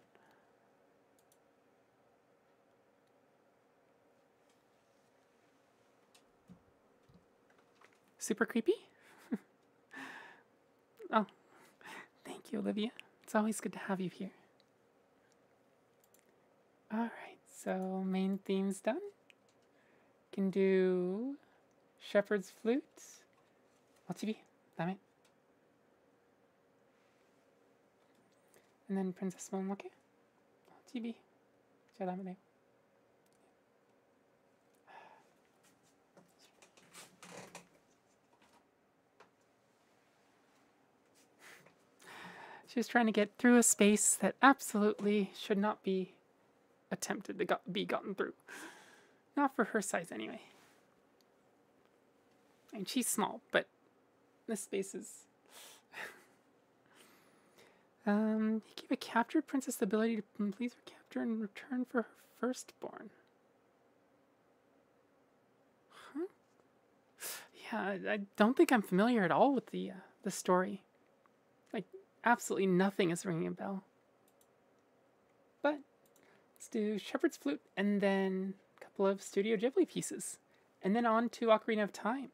Super creepy? [laughs] oh, thank you, Olivia. It's always good to have you here. All right. So main theme's done. Can do Shepherd's Flute. LTV, damn it. And then Princess Mononoke. LTV. Cioè dammi lei. [sighs] She was trying to get through a space that absolutely should not be attempted to got, be gotten through. Not for her size, anyway. And she's small, but this space is. [laughs] um, he gave a captured princess the ability to please her captor in return for her firstborn. Huh? Yeah, I don't think I'm familiar at all with the uh, the story. Like, absolutely nothing is ringing a bell. Let's do Shepherd's Flute and then a couple of Studio Ghibli pieces, and then on to Ocarina of Time.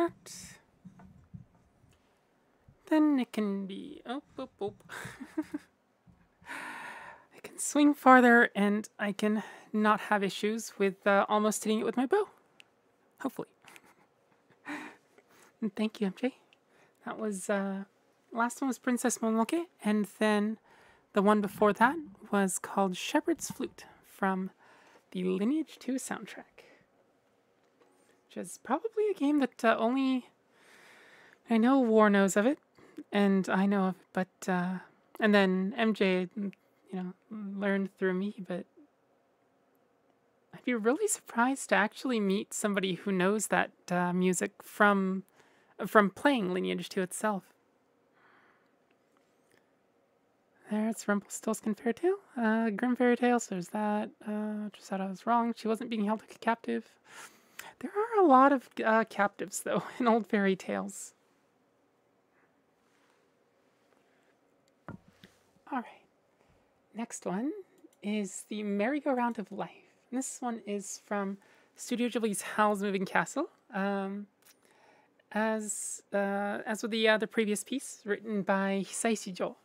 That. Then it can be. Oh, oh, [laughs] oh. I can swing farther and I can not have issues with uh, almost hitting it with my bow. Hopefully. [laughs] and thank you, MJ. That was, uh, last one was Princess Mononoke, and then the one before that was called Shepherd's Flute from the Lineage 2 soundtrack. Which is probably a game that uh, only I know War knows of it, and I know of but uh, and then MJ, you know, learned through me. But I'd be really surprised to actually meet somebody who knows that uh, music from from playing Lineage 2 itself. There's Rumpelstiltskin Fairy Tale, uh, Grimm Fairy Tale. So there's that. Uh, just thought I was wrong. She wasn't being held captive. There are a lot of uh, captives, though, [laughs] in old fairy tales. All right. Next one is the Merry-Go-Round of Life. And this one is from Studio Ghibli's Howl's Moving Castle. Um, as uh, as with the uh, the previous piece, written by Hisaishi Joe.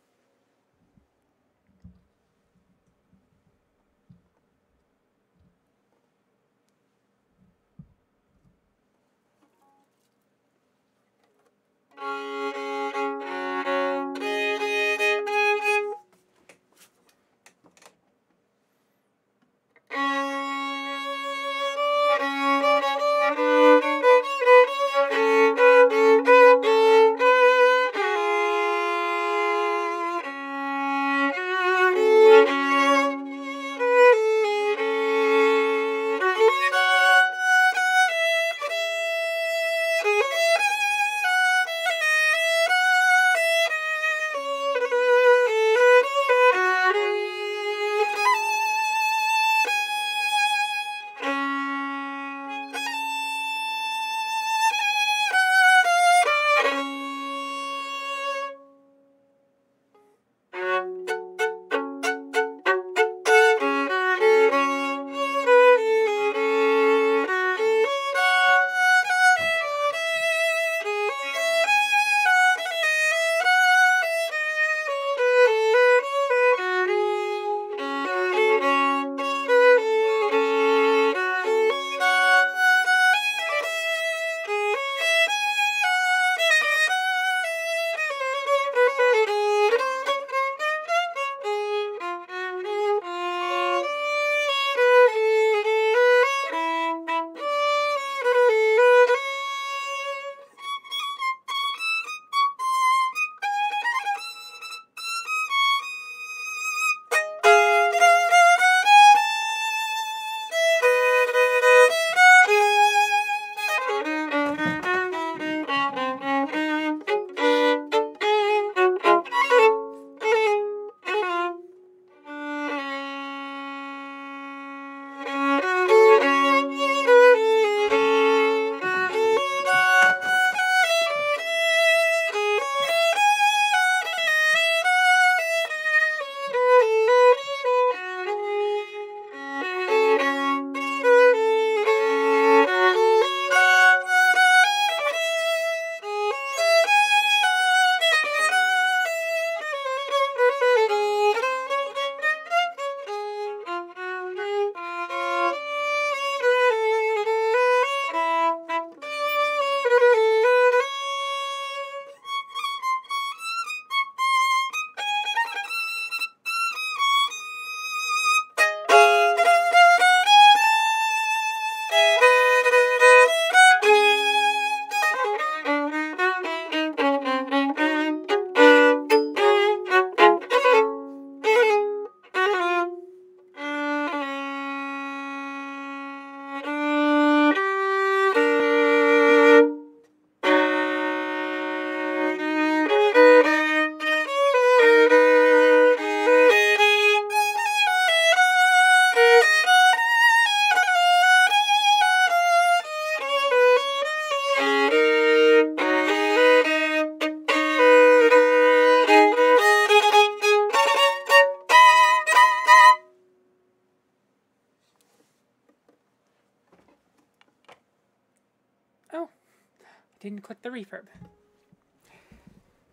Click the refurb.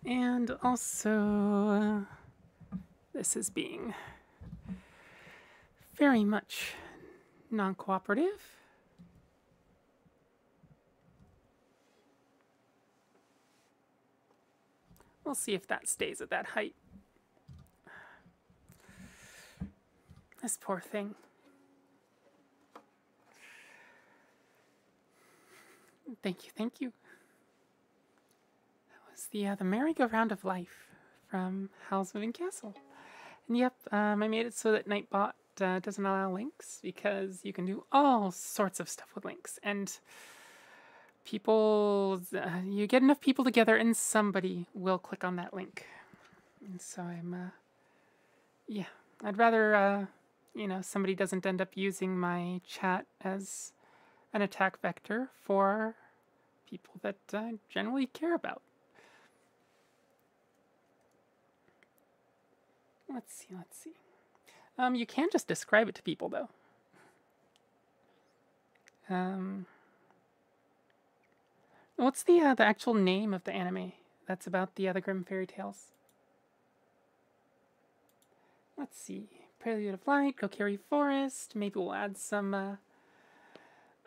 And also, this is being very much non cooperative. We'll see if that stays at that height. This poor thing. Thank you, thank you. The uh, the merry-go-round of life from Howl's Moving Castle. And yep, um, I made it so that Nightbot uh, doesn't allow links because you can do all sorts of stuff with links. And people, uh, you get enough people together and somebody will click on that link. And so I'm, uh, yeah, I'd rather, uh, you know, somebody doesn't end up using my chat as an attack vector for people that I generally care about. Let's see, let's see. Um, you can just describe it to people, though. Um, what's the uh, the actual name of the anime that's about the other Grimm fairy tales? Let's see. Prelude of Light, Kokiri Forest. Maybe we'll add some uh,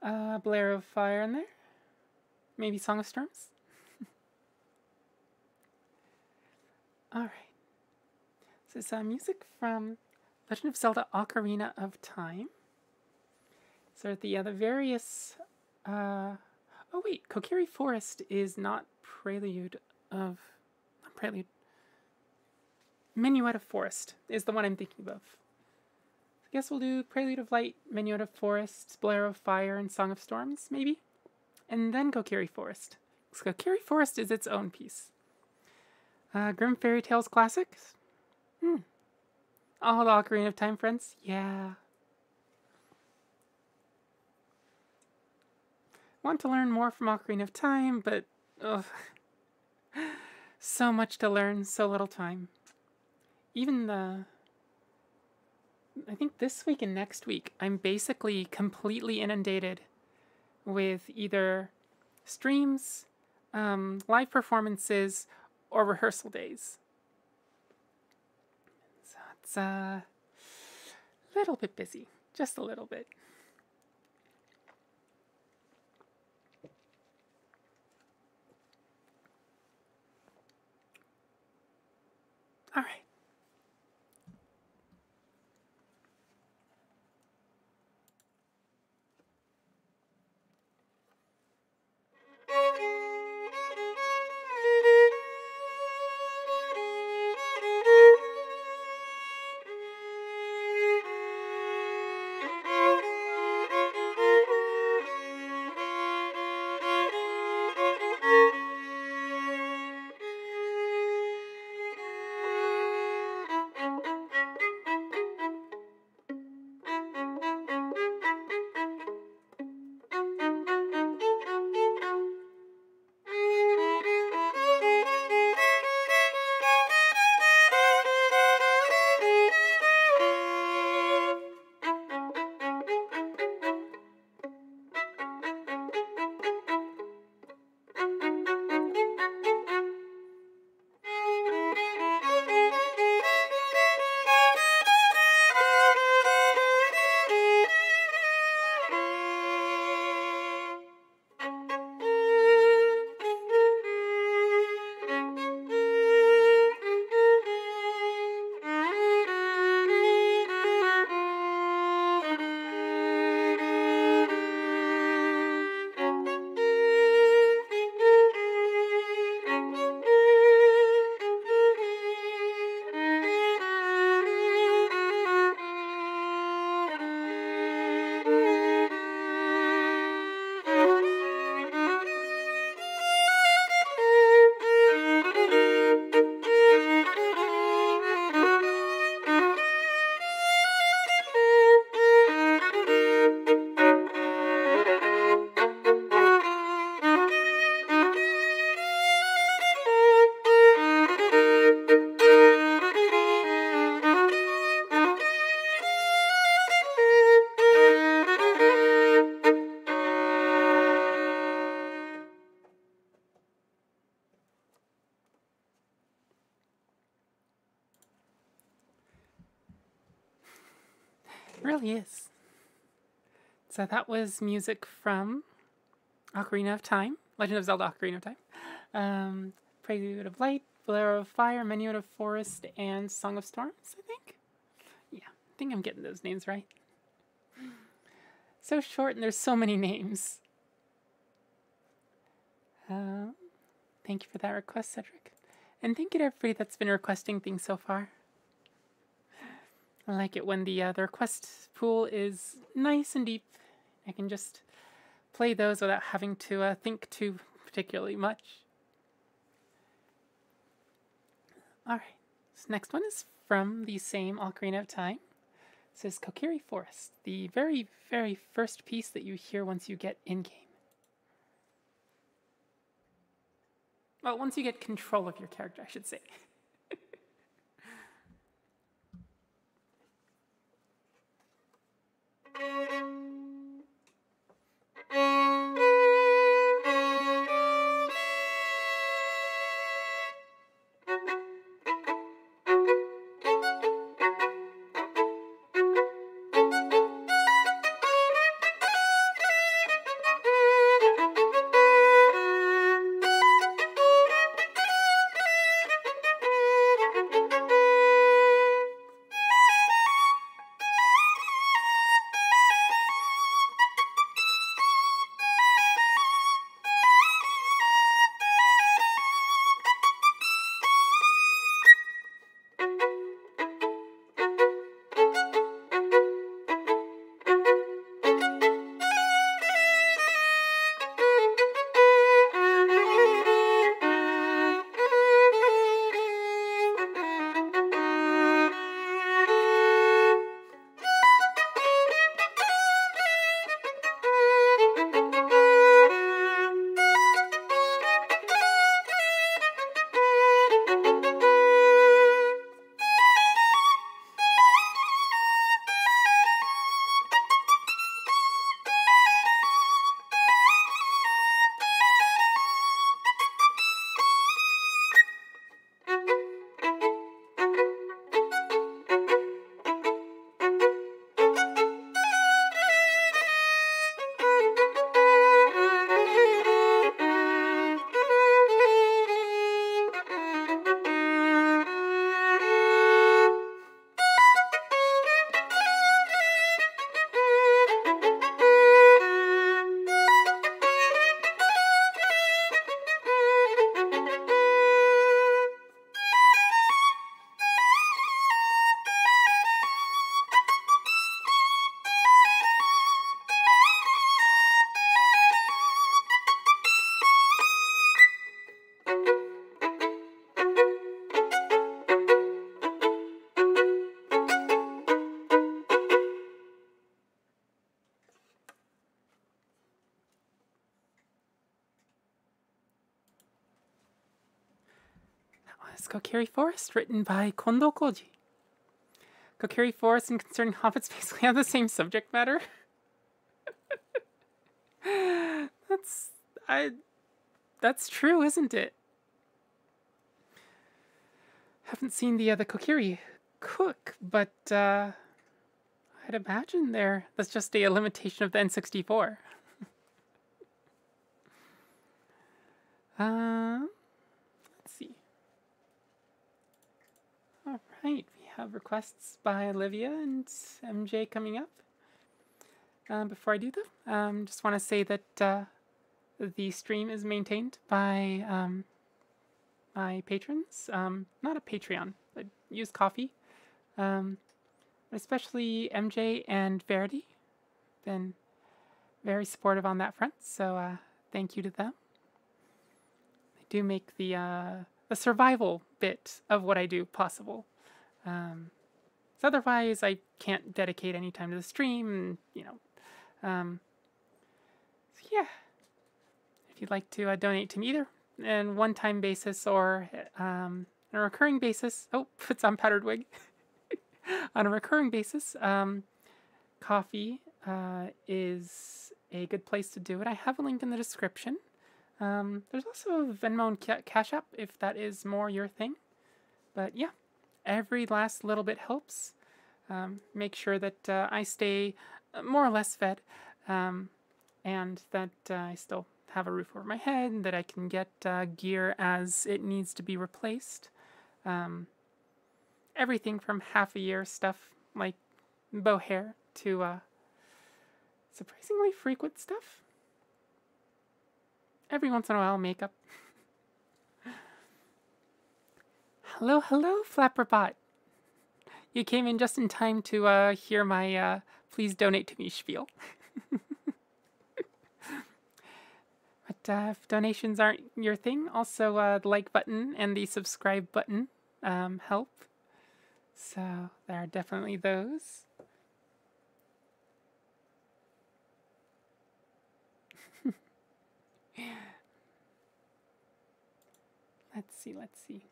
uh, Bolero of Fire in there. Maybe Song of Storms. [laughs] All right. This is uh, music from Legend of Zelda Ocarina of Time. So the other various. Uh, oh wait, Kokiri Forest is not Prelude of. Not Prelude. Minuet of Forest is the one I'm thinking of. I guess we'll do Prelude of Light, Minuet of Forest, Bolero of Fire, and Song of Storms, maybe? And then Kokiri Forest. Kokiri Forest is its own piece. Uh, Grimm Fairy Tales Classics? Hmm. All the Ocarina of Time friends? Yeah. Want to learn more from Ocarina of Time, but ugh. [laughs] so much to learn, so little time. Even the I think this week and next week, I'm basically completely inundated with either streams, um, live performances, or rehearsal days it's a little bit busy, just a little bit. All right. So that was music from Ocarina of Time, Legend of Zelda Ocarina of Time, um, Prelude of Light, Bolero of Fire, Minuet of Forest, and Song of Storms, I think. Yeah, I think I'm getting those names right. So short and there's so many names. Uh, thank you for that request, Cedric. And thank you to everybody that's been requesting things so far. I like it when the, uh, the request pool is nice and deep. I can just play those without having to uh, think too particularly much. Alright, this next one is from the same Ocarina of Time. This is Kokiri Forest, the very, very first piece that you hear once you get in game. Well, once you get control of your character, I should say. [laughs] is [laughs] Kokiri Forest, written by Kondo Koji. Kokiri Forest and Concerning Hobbits [laughs] basically have the same subject matter. [laughs] that's I that's true, isn't it? Haven't seen the uh, Kokiri cook, but uh, I'd imagine there that's just a, limitation of the N64. [laughs] uh, Right, we have requests by Olivia and MJ coming up. Uh, before I do though, um, just want to say that uh, the stream is maintained by um, my patrons. Um, not a Patreon, but use Ko-fi. Um, especially MJ and Verity. Been very supportive on that front, so uh, thank you to them. They do make the uh, the survival bit of what I do possible. Um, otherwise, I can't dedicate any time to the stream, you know. Um, so yeah, if you'd like to uh, donate to me either in one-time basis or um, on a recurring basis, oh, [laughs] it's on powdered wig. [laughs] on a recurring basis, um, Ko-fi uh, is a good place to do it. I have a link in the description. Um, there's also a Venmo and Cash App if that is more your thing. But yeah, every last little bit helps. Um, make sure that uh, I stay uh, more or less fed um, and that uh, I still have a roof over my head and that I can get uh, gear as it needs to be replaced. Um, everything from half a year stuff like bow hair to uh, surprisingly frequent stuff. Every once in a while, makeup. [laughs] hello, hello, Flapperbot. You came in just in time to uh, hear my uh, please donate to me spiel. [laughs] but uh, if donations aren't your thing, also uh, the like button and the subscribe button um, help. So there are definitely those. [laughs] let's see, let's see.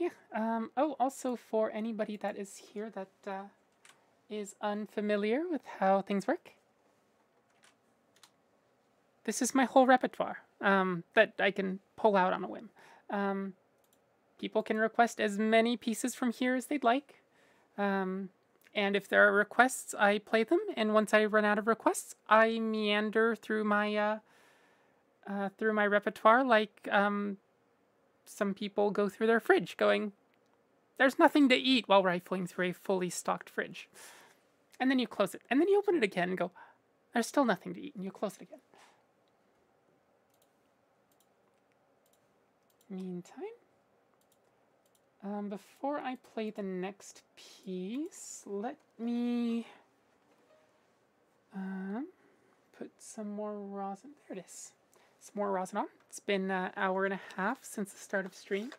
Yeah. Um, oh, also for anybody that is here that uh, is unfamiliar with how things work, this is my whole repertoire um, that I can pull out on a whim. Um, people can request as many pieces from here as they'd like. Um, and if there are requests, I play them. And once I run out of requests, I meander through my uh, uh, through my repertoire like um, some people go through their fridge, going, "There's nothing to eat," while rifling through a fully stocked fridge. And then you close it, and then you open it again and go, "There's still nothing to eat," and you close it again. Meantime. Um, before I play the next piece, let me um, put some more rosin. There it is. Some more rosin on. It's been an hour and a half since the start of stream.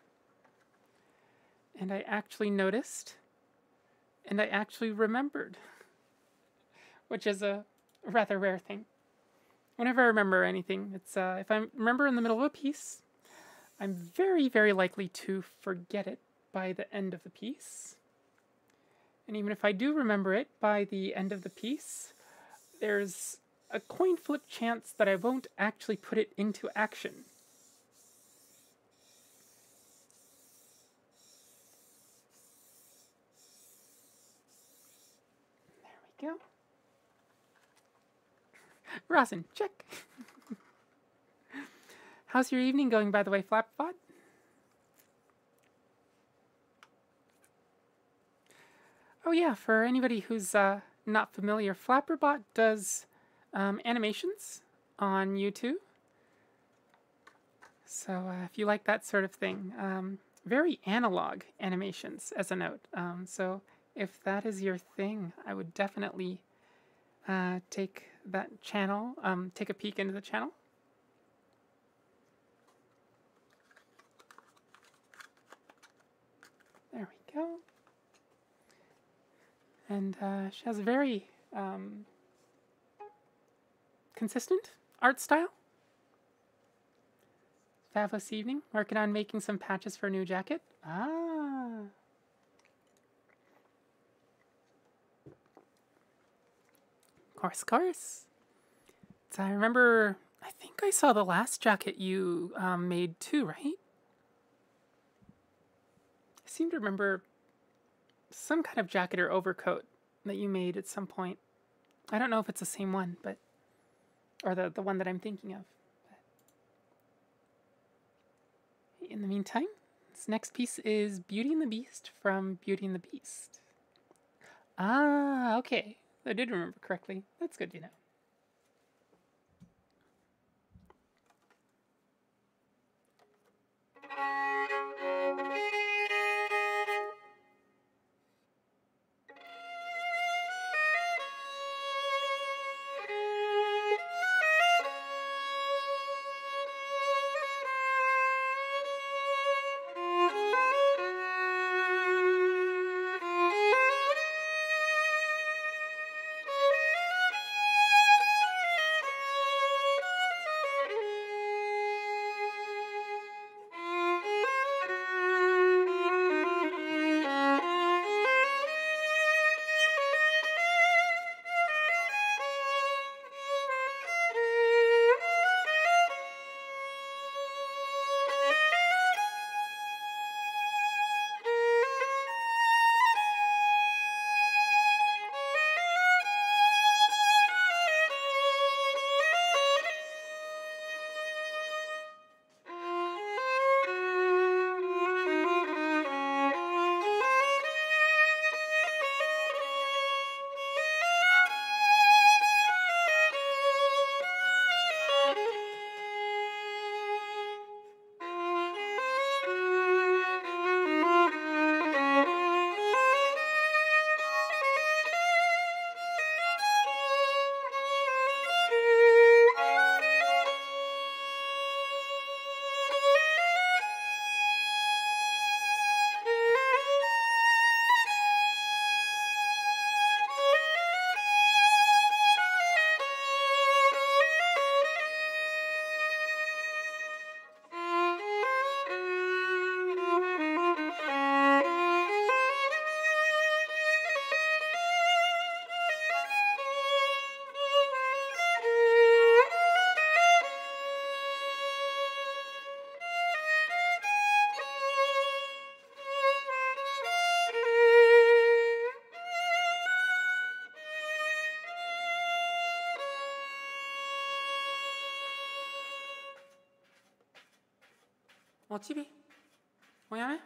And I actually noticed, and I actually remembered, [laughs] which is a rather rare thing. Whenever I remember anything, it's uh, if I remember in the middle of a piece, I'm very, very likely to forget it by the end of the piece. And even if I do remember it by the end of the piece, there's a coin flip chance that I won't actually put it into action. There we go. Rosin, check. [laughs] How's your evening going, by the way, Flapbot? Oh yeah, for anybody who's uh, not familiar, Flapperbot does um, animations on YouTube. So uh, if you like that sort of thing, um, very analog animations as a note. Um, so if that is your thing, I would definitely uh, take that channel, um, take a peek into the channel. There we go and uh, she has a very um, consistent art style. Fabulous evening, working on making some patches for a new jacket. Ah. Course, course. So I remember, I think I saw the last jacket you um, made too, right? I seem to remember some kind of jacket or overcoat that you made at some point. I don't know if it's the same one, but or the, the one that I'm thinking of. But in the meantime, this next piece is Beauty and the Beast from Beauty and the Beast. Ah, okay. I did remember correctly. That's good you know. Thank you. ちびもうやめ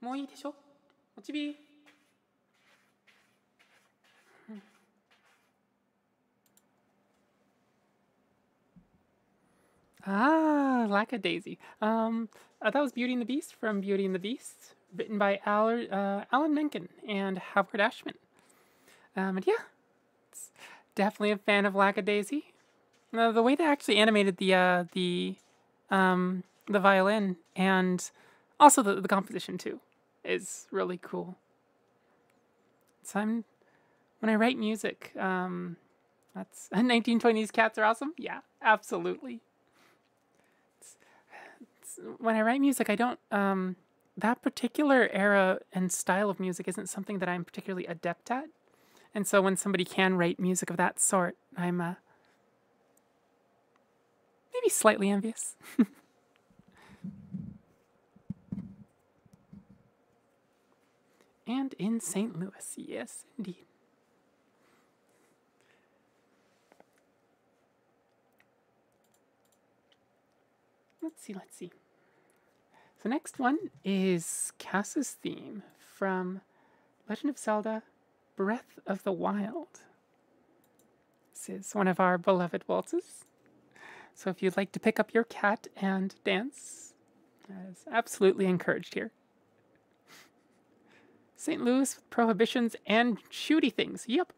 もういいでしょおちび Ah, Lackadaisy. Um, uh, that was Beauty and the Beast from Beauty and the Beast, written by Al- uh, Alan Menken and Howard Ashman. Um, and yeah, it's definitely a fan of Lackadaisy. Uh, the way they actually animated the uh, the um, the violin and also the, the composition too is really cool. So I'm when I write music, um, that's [laughs] 1920s cats are awesome. Yeah, absolutely when I write music, I don't um, that particular era and style of music isn't something that I'm particularly adept at. And so when somebody can write music of that sort, I'm uh, maybe slightly envious. [laughs] and in St. Louis, yes, indeed. Let's see, let's see. The next one is Kass's theme from Legend of Zelda Breath of the Wild. This is one of our beloved waltzes. So if you'd like to pick up your cat and dance, that is absolutely encouraged here. St. Louis with prohibitions and shooty things. Yep.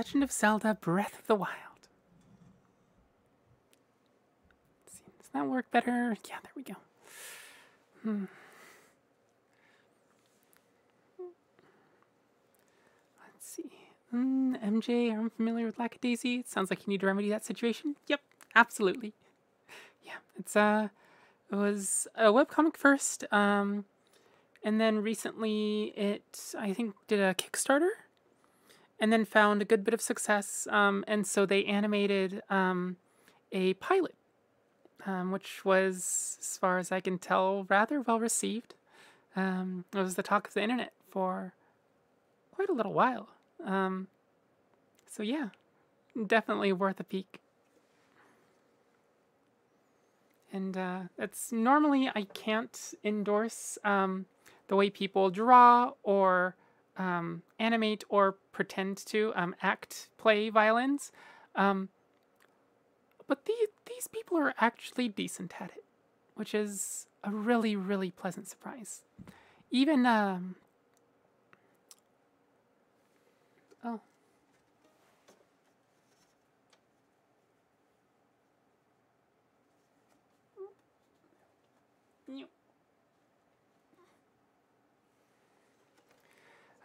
Legend of Zelda Breath of the Wild. Let's See, does that work better? Yeah, there we go. Hmm. Let's see. Mm, MJ, I'm familiar with Lackadaisy. It sounds like you need to remedy that situation. Yep, absolutely. Yeah, it's uh, it was a webcomic first, um, and then recently it I think did a Kickstarter, and then found a good bit of success, um, and so they animated um, a pilot, um, which was, as far as I can tell, rather well received. Um, it was the talk of the internet for quite a little while. Um, so yeah, definitely worth a peek. And uh, it's normally I can't endorse um, the way people draw or um, animate or pretend to um, act play violins. Um, but the, these people are actually decent at it, which is a really, really pleasant surprise. Even,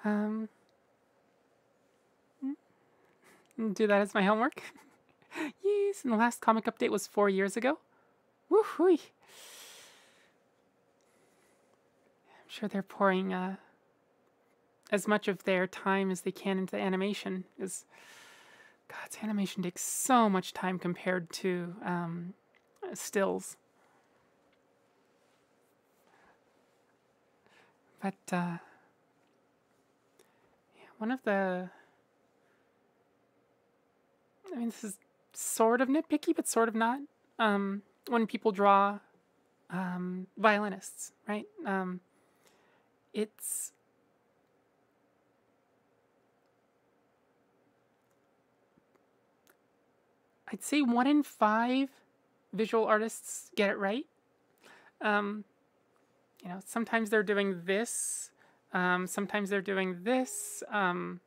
Um, hmm, do that as my homework. [laughs] yes, and the last comic update was four years ago. Woohoo! I'm sure they're pouring uh, as much of their time as they can into animation. Is God's animation takes so much time compared to um, stills. But uh, one of the I mean this is sort of nitpicky but sort of not um, when people draw um, violinists right um, it's I'd say one in five visual artists get it right. Um, you know, sometimes they're doing this um, sometimes they're doing this. Um,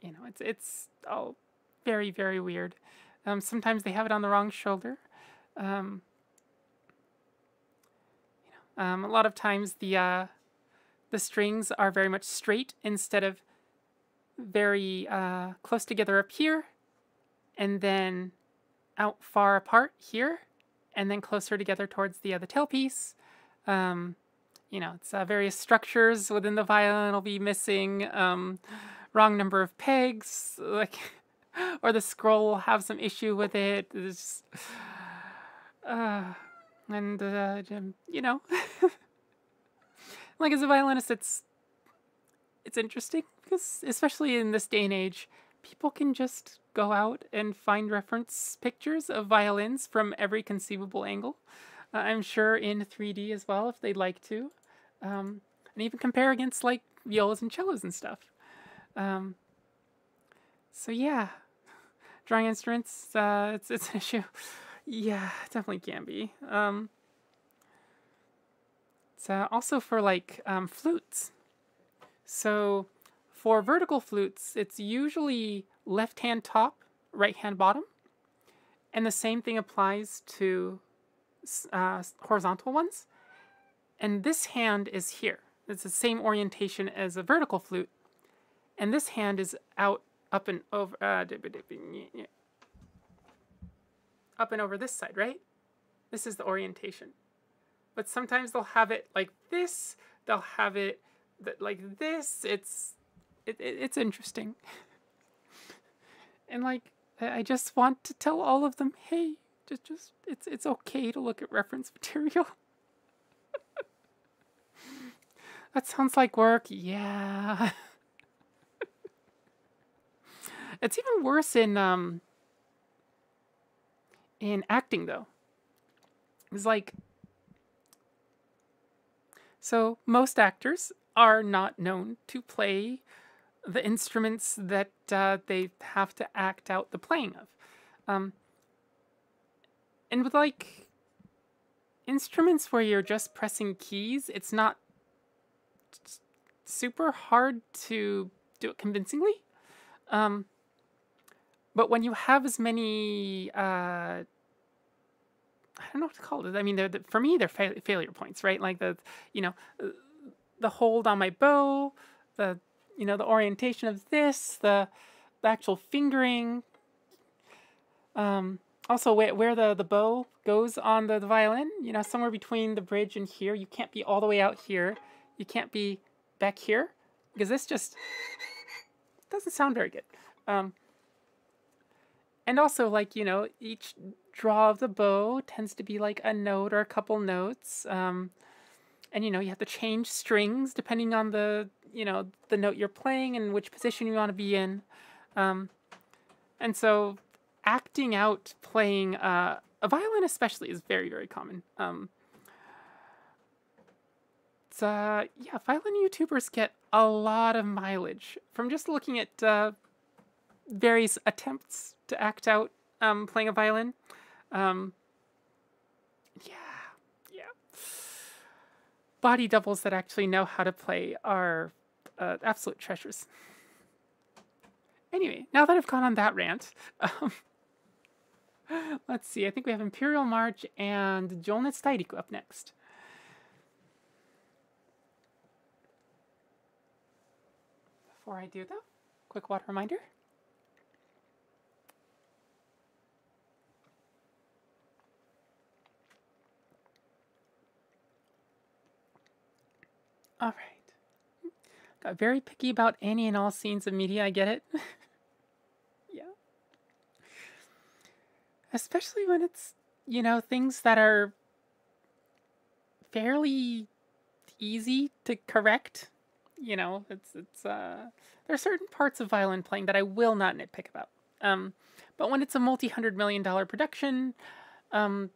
you know, it's it's all very very weird. Um, sometimes they have it on the wrong shoulder. Um, you know, um, a lot of times the uh, the strings are very much straight instead of very uh, close together up here, and then out far apart here, and then closer together towards the uh, the tailpiece. Um, you know, it's uh, various structures within the violin will be missing, um, wrong number of pegs, like, [laughs] or the scroll will have some issue with it. It's, [sighs] uh, and uh, you know, [laughs] like as a violinist, it's it's interesting because especially in this day and age, people can just go out and find reference pictures of violins from every conceivable angle. Uh, I'm sure in 3D as well if they'd like to um, and even compare against like violas and cellos and stuff. Um, so yeah, drawing instruments, uh, it's it's an issue. Yeah, definitely can be. Um, it's uh, also for like um, flutes. So for vertical flutes, it's usually left hand top, right hand bottom, and the same thing applies to uh, horizontal ones. And this hand is here. It's the same orientation as a vertical flute. And this hand is out, up and over, uh, up and over this side, right? This is the orientation. But sometimes they'll have it like this. They'll have it like this. It's, it, it it's interesting. [laughs] and like, I just want to tell all of them, hey, just, just, it's, it's okay to look at reference [laughs] material. That sounds like work. Yeah. [laughs] it's even worse in um in acting though. It's like so most actors are not known to play the instruments that uh, they have to act out the playing of. Um, and with like instruments where you're just pressing keys, it's not super hard to do it convincingly. Um, but when you have as many, uh, I don't know what to call it. I mean, they're, for me, they're fa- failure points, right? Like the, you know, the hold on my bow, the, you know, the orientation of this, the, the actual fingering. Um, also, where, where the, the bow goes on the, the violin, you know, somewhere between the bridge and here. You can't be all the way out here. You can't be back here because this just doesn't sound very good. Um, and also, like, you know, each draw of the bow tends to be like a note or a couple notes. Um, and, you know, you have to change strings depending on the, you know, the note you're playing and which position you want to be in. Um, and so acting out playing uh, a violin especially is very, very common. Um, uh, yeah, violin YouTubers get a lot of mileage from just looking at uh, various attempts to act out um, playing a violin. Um, yeah, yeah. Body doubles that actually know how to play are uh, absolute treasures. Anyway, now that I've gone on that rant, [laughs] um, let's see. I think we have Imperial March and Jounetsu Tairiku up next. Before I do though, quick water reminder. All right. Got very picky about any and all scenes of media, I get it. [laughs] yeah. Especially when it's, you know, things that are fairly easy to correct you know, it's it's uh there are certain parts of violin playing that I will not nitpick about. Um, but when it's a multi-hundred million dollar production, um,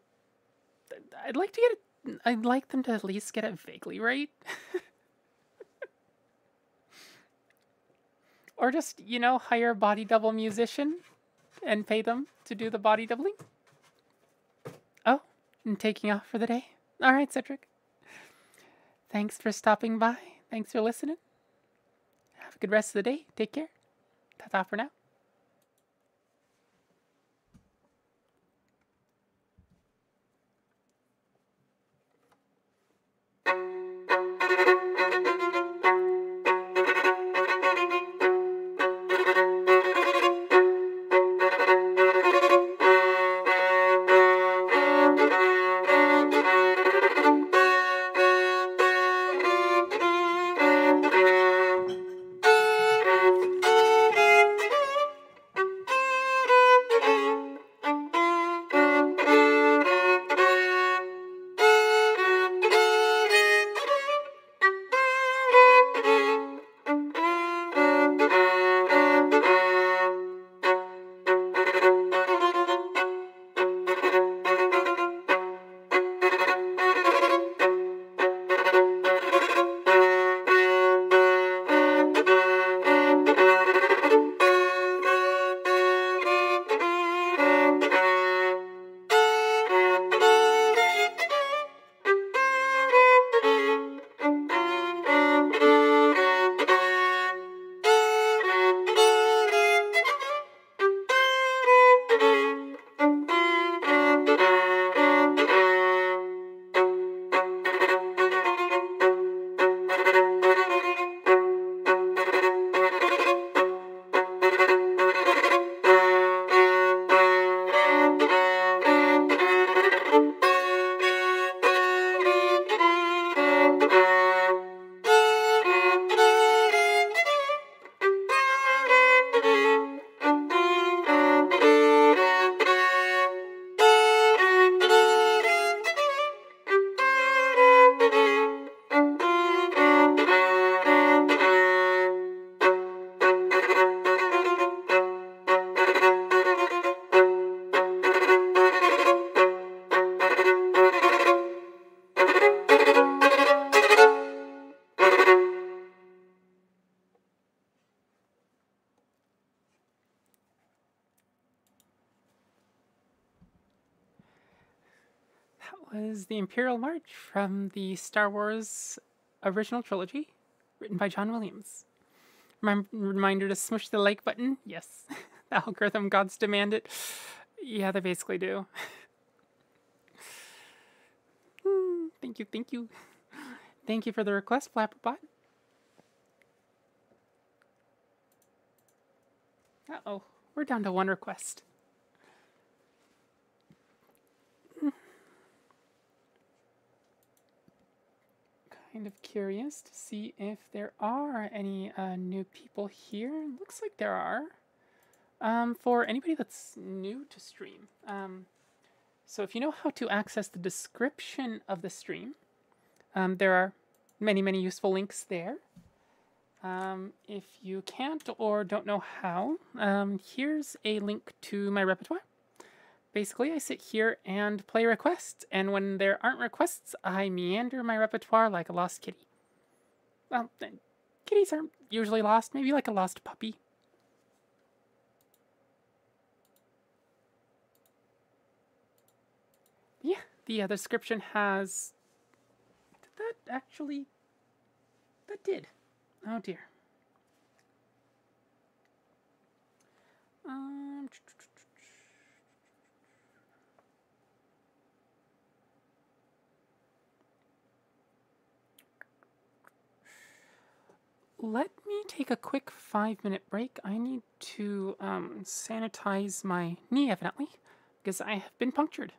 I'd like to get it. I'd like them to at least get it vaguely right. [laughs] or just, you know, hire a body double musician and pay them to do the body doubling. Oh, and taking off for the day. All right, Cedric. Thanks for stopping by. Thanks for listening. Have a good rest of the day. Take care. Ta-ta for now. The Star Wars original trilogy, written by John Williams. Rem- reminder to smush the like button. Yes, [laughs] the algorithm gods demand it. Yeah, they basically do. [laughs] Thank you, thank you. Thank you for the request, Flapperbot. Uh oh, we're down to one request. Kind of curious to see if there are any uh, new people here. Looks like there are. Um, for anybody that's new to stream, um, so if you know how to access the description of the stream, um, there are many, many useful links there. Um, if you can't or don't know how, um, here's a link to my repertoire. Basically, I sit here and play requests, and when there aren't requests, I meander my repertoire like a lost kitty. Well, kitties aren't usually lost, maybe like a lost puppy. Yeah, the uh, description has. Did that actually. That did. Oh dear. Um. Let me take a quick five minute break. I need to um, sanitize my knee, evidently, because I have been punctured.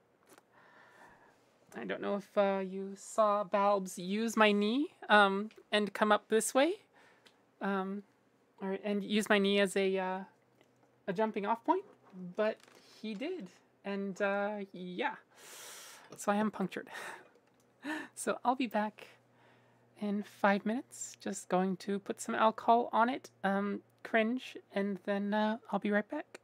I don't know if uh, you saw Balbs use my knee um, and come up this way, um, or and use my knee as a uh, a jumping off point, but he did, and uh, yeah, so I am punctured. [laughs] so I'll be back in five minutes. Just going to put some alcohol on it, um, cringe, and then uh, I'll be right back.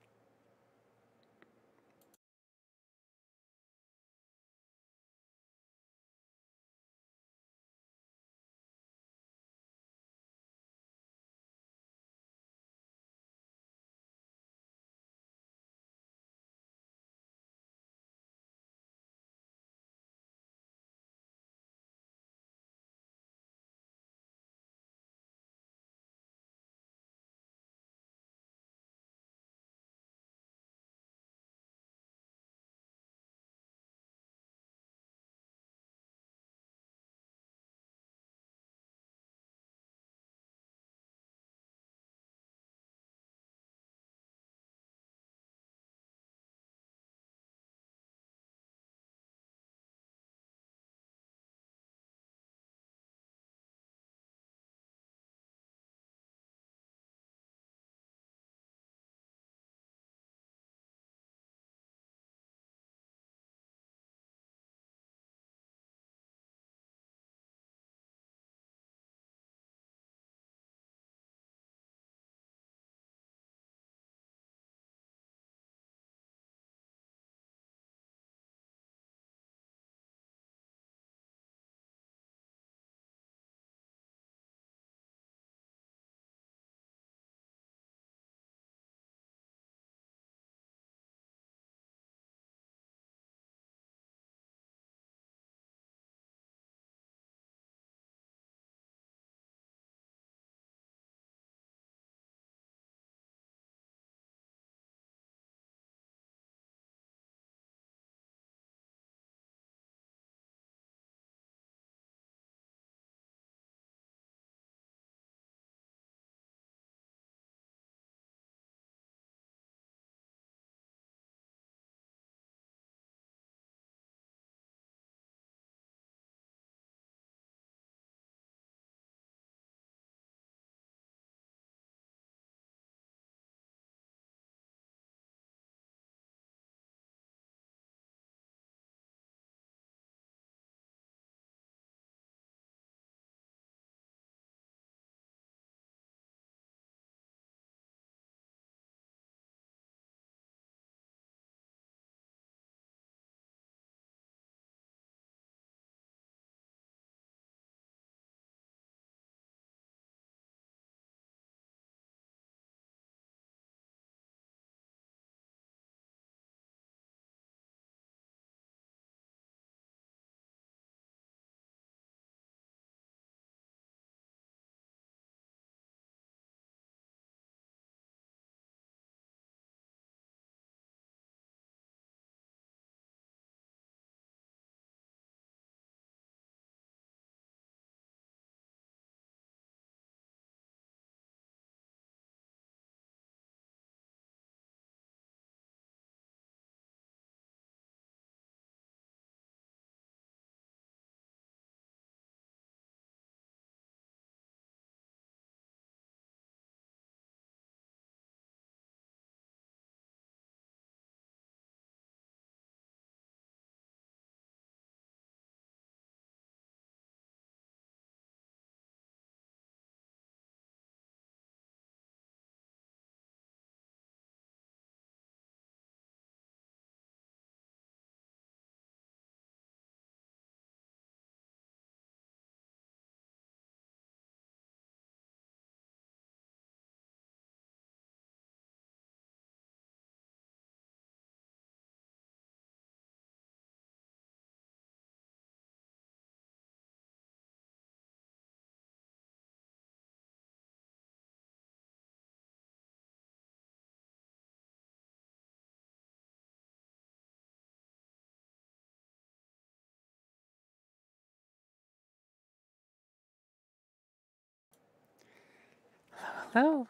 Hello.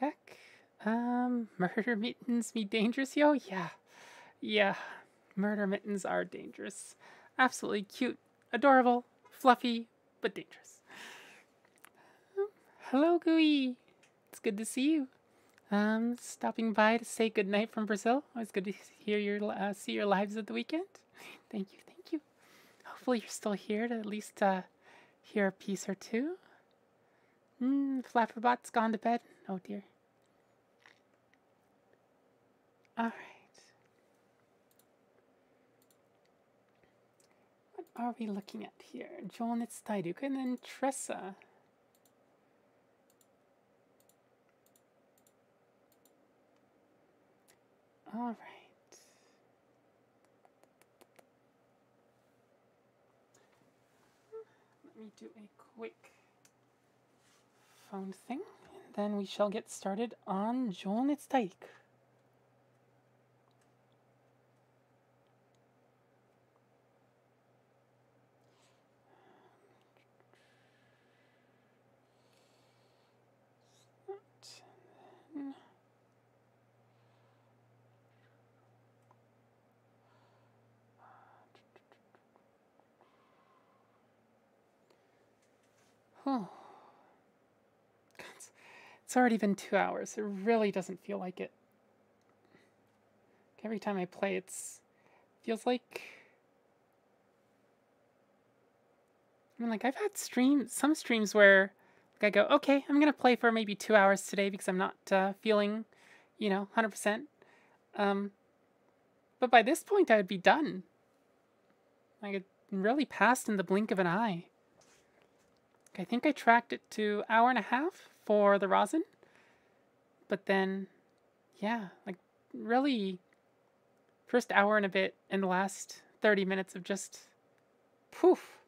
Beck. Um, murder mittens be dangerous, yo? Yeah. Yeah. Murder mittens are dangerous. Absolutely cute, adorable, fluffy, but dangerous. Um, hello, Gooey. It's good to see you. Um, stopping by to say goodnight from Brazil. Always good to hear your uh, see your lives at the weekend. Thank you, thank you. Hopefully you're still here to at least uh, hear a piece or two. Hmm, Flapperbot's gone to bed. Oh dear. All right. What are we looking at here? Jounetsu Tairiku and then Tressa. All right. Let me do a quick phone thing, and then we shall get started on Jounetsu Tairiku. Oh. It's already been two hours. It really doesn't feel like it. Every time I play, it's feels like. I mean, like I've had streams, some streams where like I go, okay, I'm gonna play for maybe two hours today because I'm not uh, feeling, you know, hundred percent. Um, but by this point, I would be done. Like it really passed in the blink of an eye. I think I tracked it to hour and a half for the rosin. But then, yeah, like really, first hour and a bit and the last 30 minutes of just poof.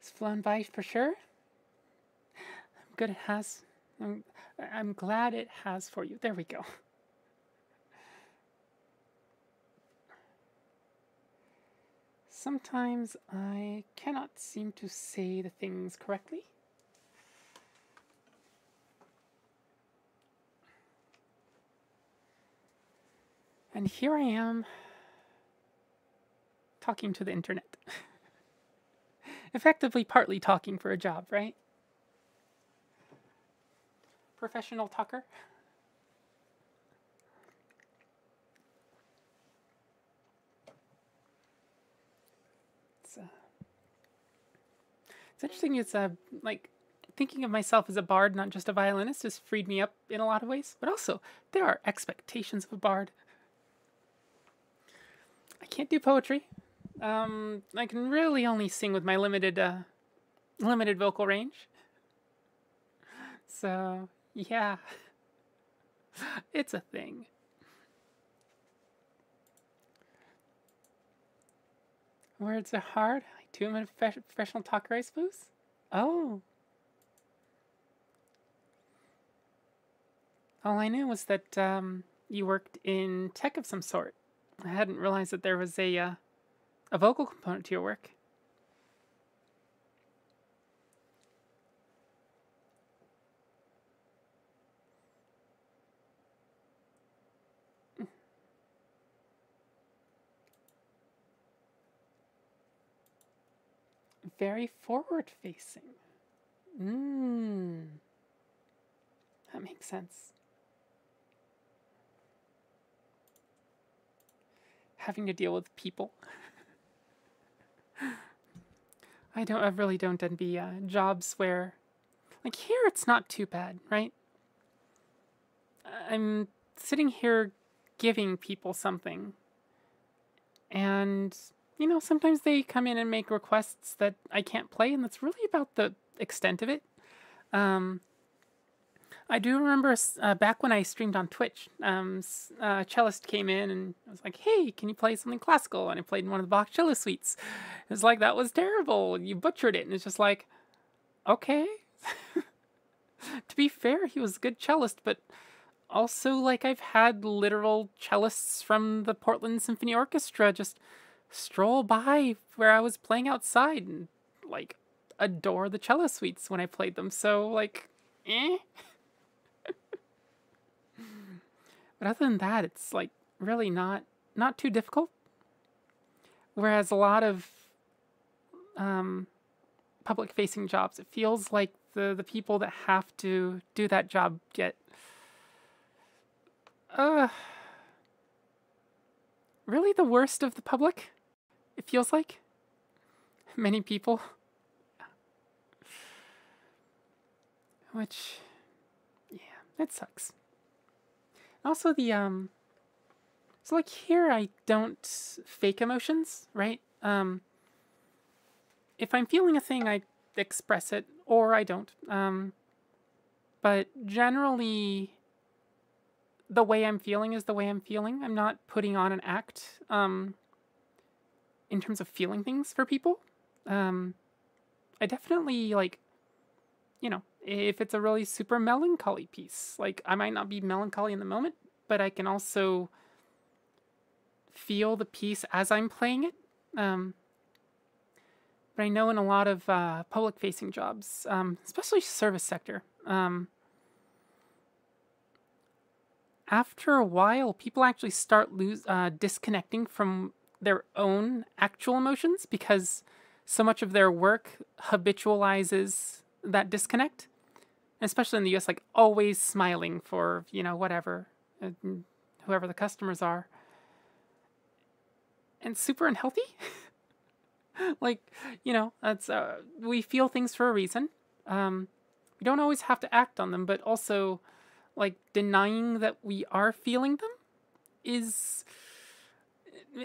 It's flown by for sure. I'm good it has. I'm, I'm glad it has for you. There we go. Sometimes I cannot seem to say the things correctly. And here I am talking to the internet. [laughs] effectively partly talking for a job, right? Professional talker. It's, uh, it's interesting. It's uh, like thinking of myself as a bard, not just a violinist, has freed me up in a lot of ways. But also, there are expectations of a bard. I can't do poetry. Um, I can really only sing with my limited, uh, limited vocal range. So, yeah. [laughs] it's a thing. Words are hard. I do am a professional talker, I suppose. Oh. All I knew was that um, you worked in tech of some sort. I hadn't realized that there was a uh, a vocal component to your work. Very forward facing. Mmm. That makes sense. Having to deal with people. [laughs] I don't. I really don't envy uh, jobs where, like here, it's not too bad, right? I'm sitting here giving people something, and you know sometimes they come in and make requests that I can't play, and that's really about the extent of it. Um, I do remember uh, back when I streamed on Twitch, um, uh, cellist came in and I was like, "Hey, can you play something classical?" And I played one of the Bach cello suites. It was like that was terrible. You butchered it, and it's just like, okay. [laughs] to be fair, he was a good cellist, but also like I've had literal cellists from the Portland Symphony Orchestra just stroll by where I was playing outside and like adore the cello suites when I played them. So like, eh. But other than that, it's like really not not too difficult. Whereas a lot of um, public facing jobs, it feels like the the people that have to do that job get uh really the worst of the public. It feels like many people which yeah, it sucks. Also the um so like here I don't fake emotions, right? Um if I'm feeling a thing I express it or I don't. Um but generally the way I'm feeling is the way I'm feeling. I'm not putting on an act um in terms of feeling things for people. Um I definitely like you know, if it's a really super melancholy piece. Like I might not be melancholy in the moment, but I can also feel the piece as I'm playing it. Um, but I know in a lot of uh, public facing jobs, um, especially service sector, um, after a while, people actually start lose uh, disconnecting from their own actual emotions because so much of their work habitualizes that disconnect especially in the US, like always smiling for, you know, whatever, uh, whoever the customers are. And super unhealthy. [laughs] like, you know, that's, uh, we feel things for a reason. Um, we don't always have to act on them, but also, like, denying that we are feeling them is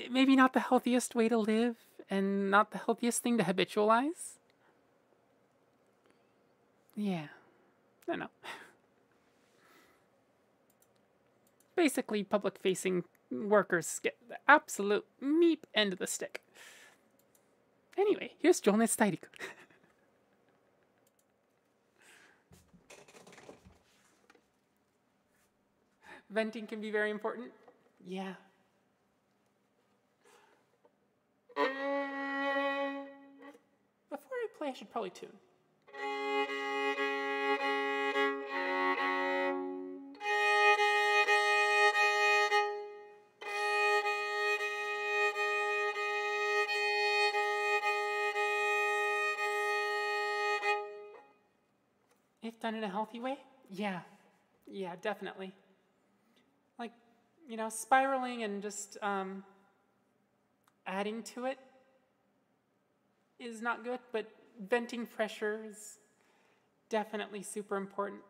maybe not the healthiest way to live and not the healthiest thing to habitualize. Yeah. I know. Basically, public facing workers get the absolute meep end of the stick. Anyway, here's Jounetsu Tairiku. [laughs] Venting can be very important. Yeah. Before I play, I should probably tune. Done in a healthy way? Yeah. Yeah, definitely. Like, you know, spiraling and just um, adding to it is not good, but venting pressure is definitely super important.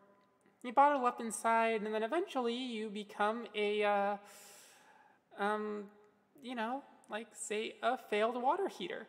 You bottle up inside, and then eventually you become a, uh, um, you know, like, say, a failed water heater.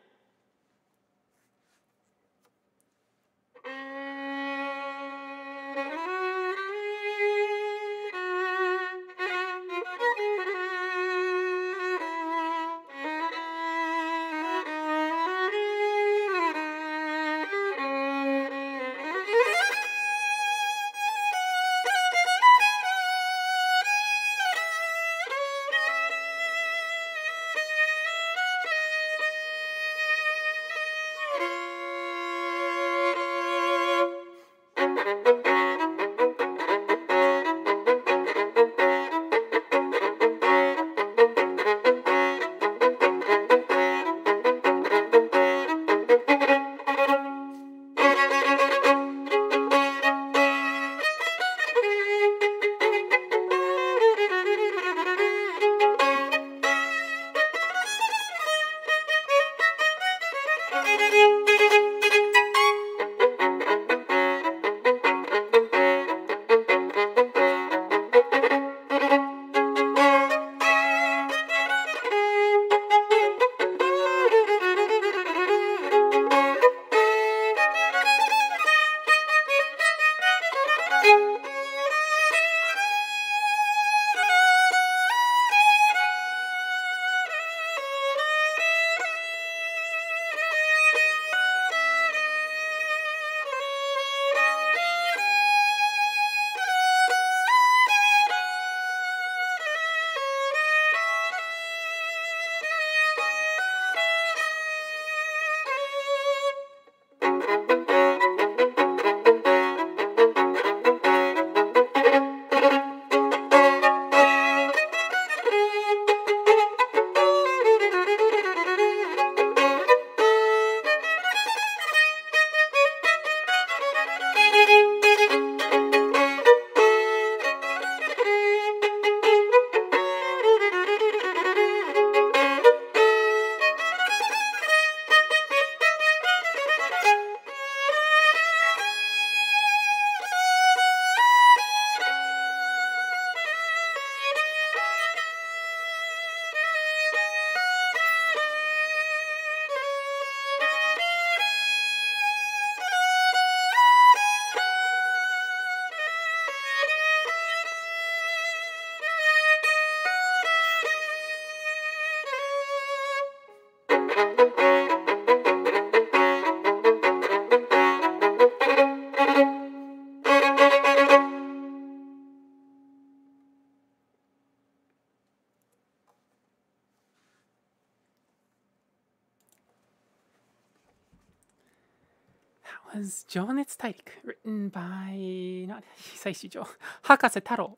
not Hisaishi Jo, Hakase Taro.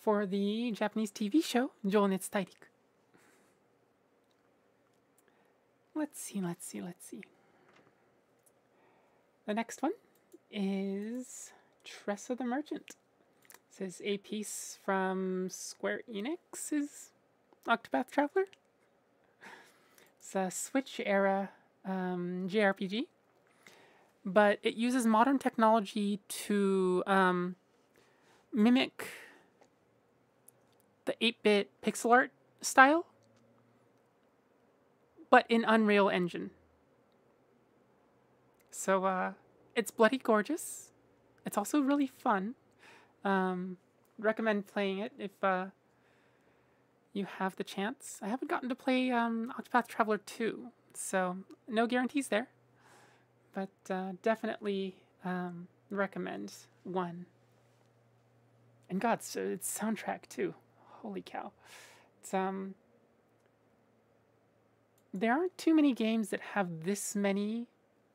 For the Japanese TV show 情热大陆 Let's see, let's see, let's see. The next one is Tressa the Merchant. This is a piece from Square Enix's Octopath Traveler. It's a Switch era um, JRPG, but it uses modern technology to um, mimic the 8 bit pixel art style, but in Unreal Engine. So uh, it's bloody gorgeous. It's also really fun. Um, recommend playing it if uh, you have the chance. I haven't gotten to play um, Octopath Traveler 2, so no guarantees there. But uh, definitely um, recommend 1. And God, so it's soundtrack too. Holy cow. It's, um, there aren't too many games that have this many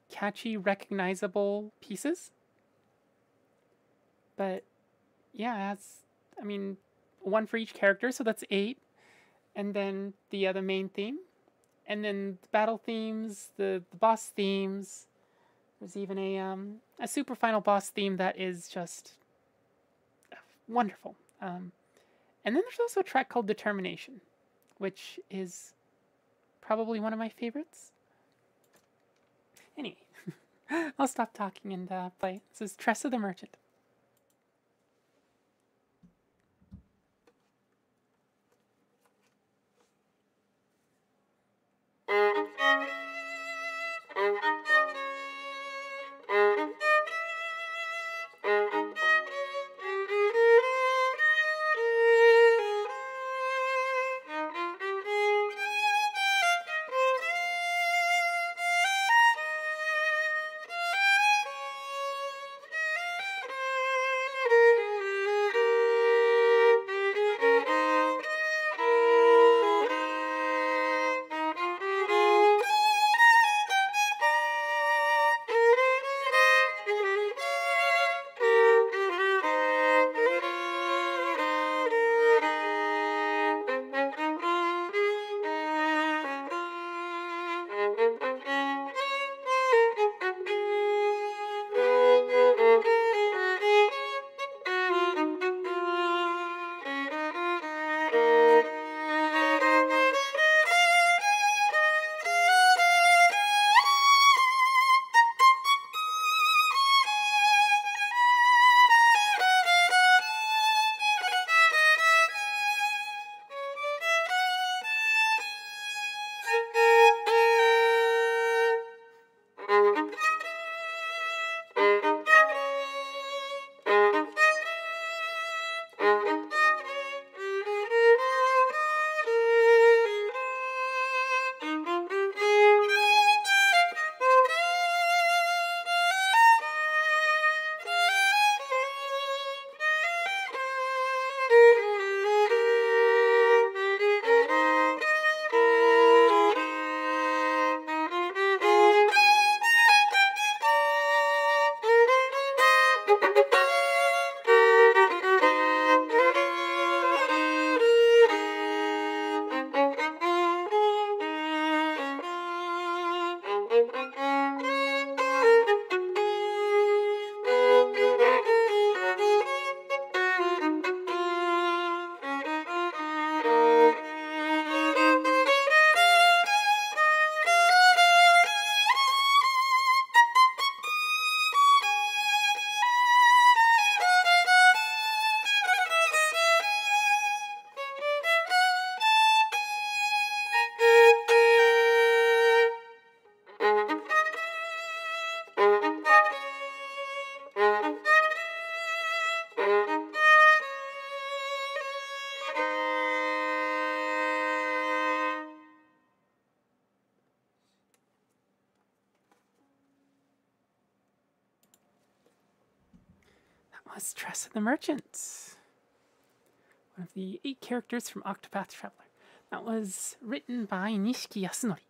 catchy, recognizable pieces. But yeah, that's, I mean, one for each character, so that's eight. And then the other main theme. And then the battle themes, the, the boss themes. There's even a, um, a super final boss theme that is just wonderful. Um, and then there's also a track called Determination, which is probably one of my favorites. Anyway, [laughs] I'll stop talking and uh, play. This is Tressa the Merchant. Was Tressa the Merchant, one of the eight characters from Octopath Traveler. That was written by Nishiki Yasunori.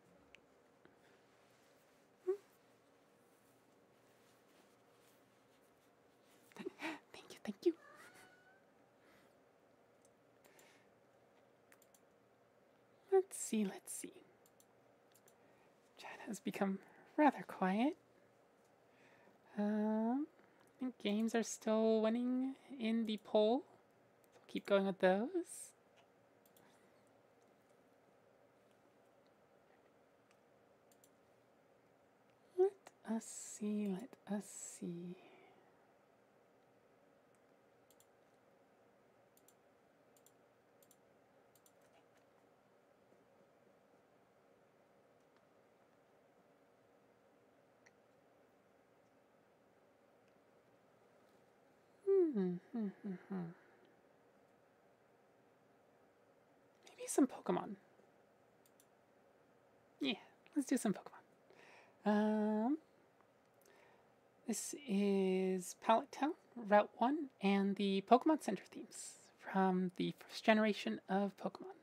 see, let's see. Chat has become rather quiet. Um, I think games are still winning in the poll. So keep going with those. Let us see, let us see. Hmm, hmm, hmm, hmm. Maybe some Pokemon. Yeah, let's do some Pokemon. Um, this is Pallet Town, Route 1, and the Pokemon Center themes from the first generation of Pokemon.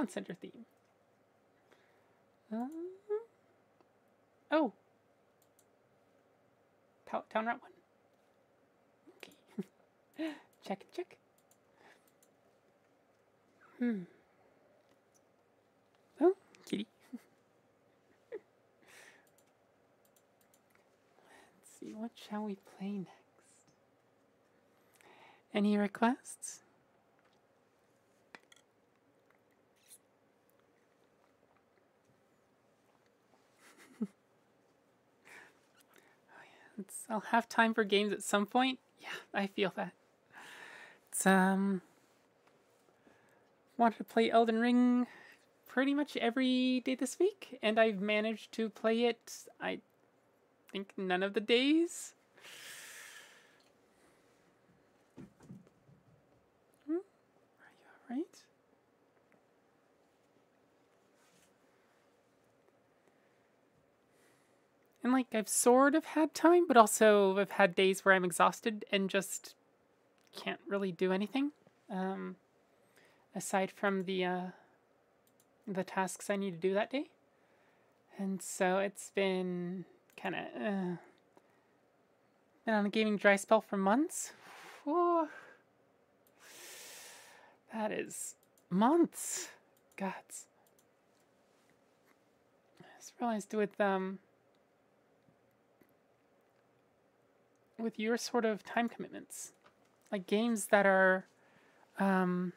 Pokemon Center theme. Uh, oh. Pallet Town Route 1. Okay. [laughs] check, check. Hmm. Oh, kitty. [laughs] Let's see, what shall we play next? Any requests? It's, I'll have time for games at some point. Yeah, I feel that. It's um wanted to play Elden Ring pretty much every day this week, and I've managed to play it I think none of the days. Hmm? Are you alright? And like I've sort of had time, but also I've had days where I'm exhausted and just can't really do anything. Um, aside from the uh, the tasks I need to do that day. And so it's been kind of uh, been on a gaming dry spell for months. That is months. Gods. I just realized with um with your sort of time commitments, like games that are, um,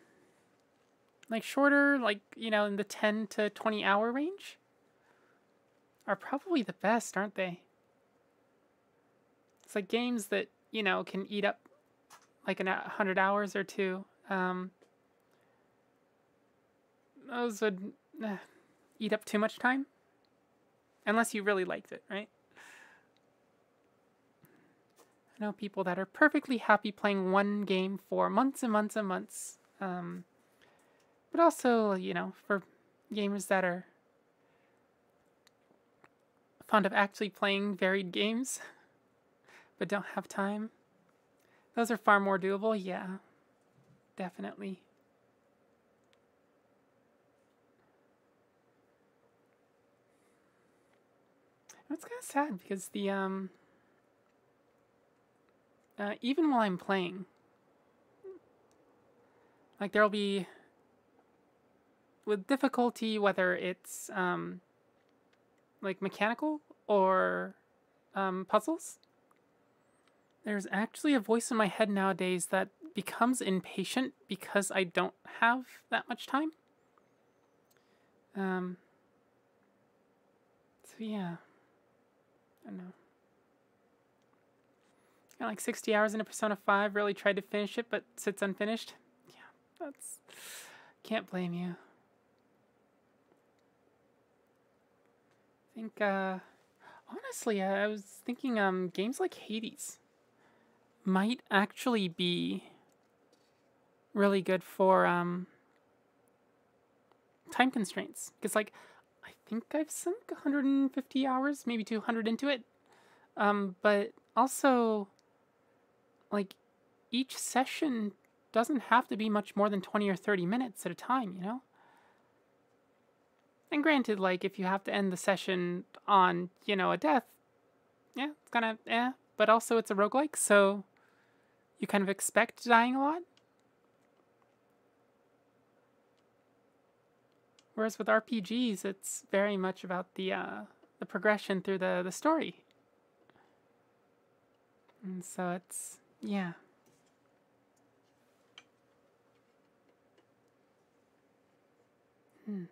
like shorter, like you know, in the ten to twenty hour range, are probably the best, aren't they? It's like games that you know can eat up like a hundred hours or two. Um, those would uh, eat up too much time, unless you really liked it, right? I know people that are perfectly happy playing one game for months and months and months. Um, but also, you know, for gamers that are fond of actually playing varied games [laughs] but don't have time. Those are far more doable, yeah. Definitely. It's kind of sad because the um uh, even while I'm playing, like there'll be with difficulty whether it's um, like mechanical or um, puzzles. There's actually a voice in my head nowadays that becomes impatient because I don't have that much time. Um, so yeah, I don't know. Got like 60 hours into Persona 5, really tried to finish it, but sits unfinished. Yeah, that's. Can't blame you. I think, uh. Honestly, I was thinking, um, games like Hades might actually be really good for, um. Time constraints. Because, like, I think I've sunk 150 hours, maybe 200 into it. Um, but also like each session doesn't have to be much more than 20 or 30 minutes at a time, you know? And granted, like, if you have to end the session on, you know, a death, yeah, it's kind of, eh. But also, it's a roguelike, so you kind of expect dying a lot. Whereas with RPGs, it's very much about the, uh, the progression through the, the story. And so it's yeah. Hmm.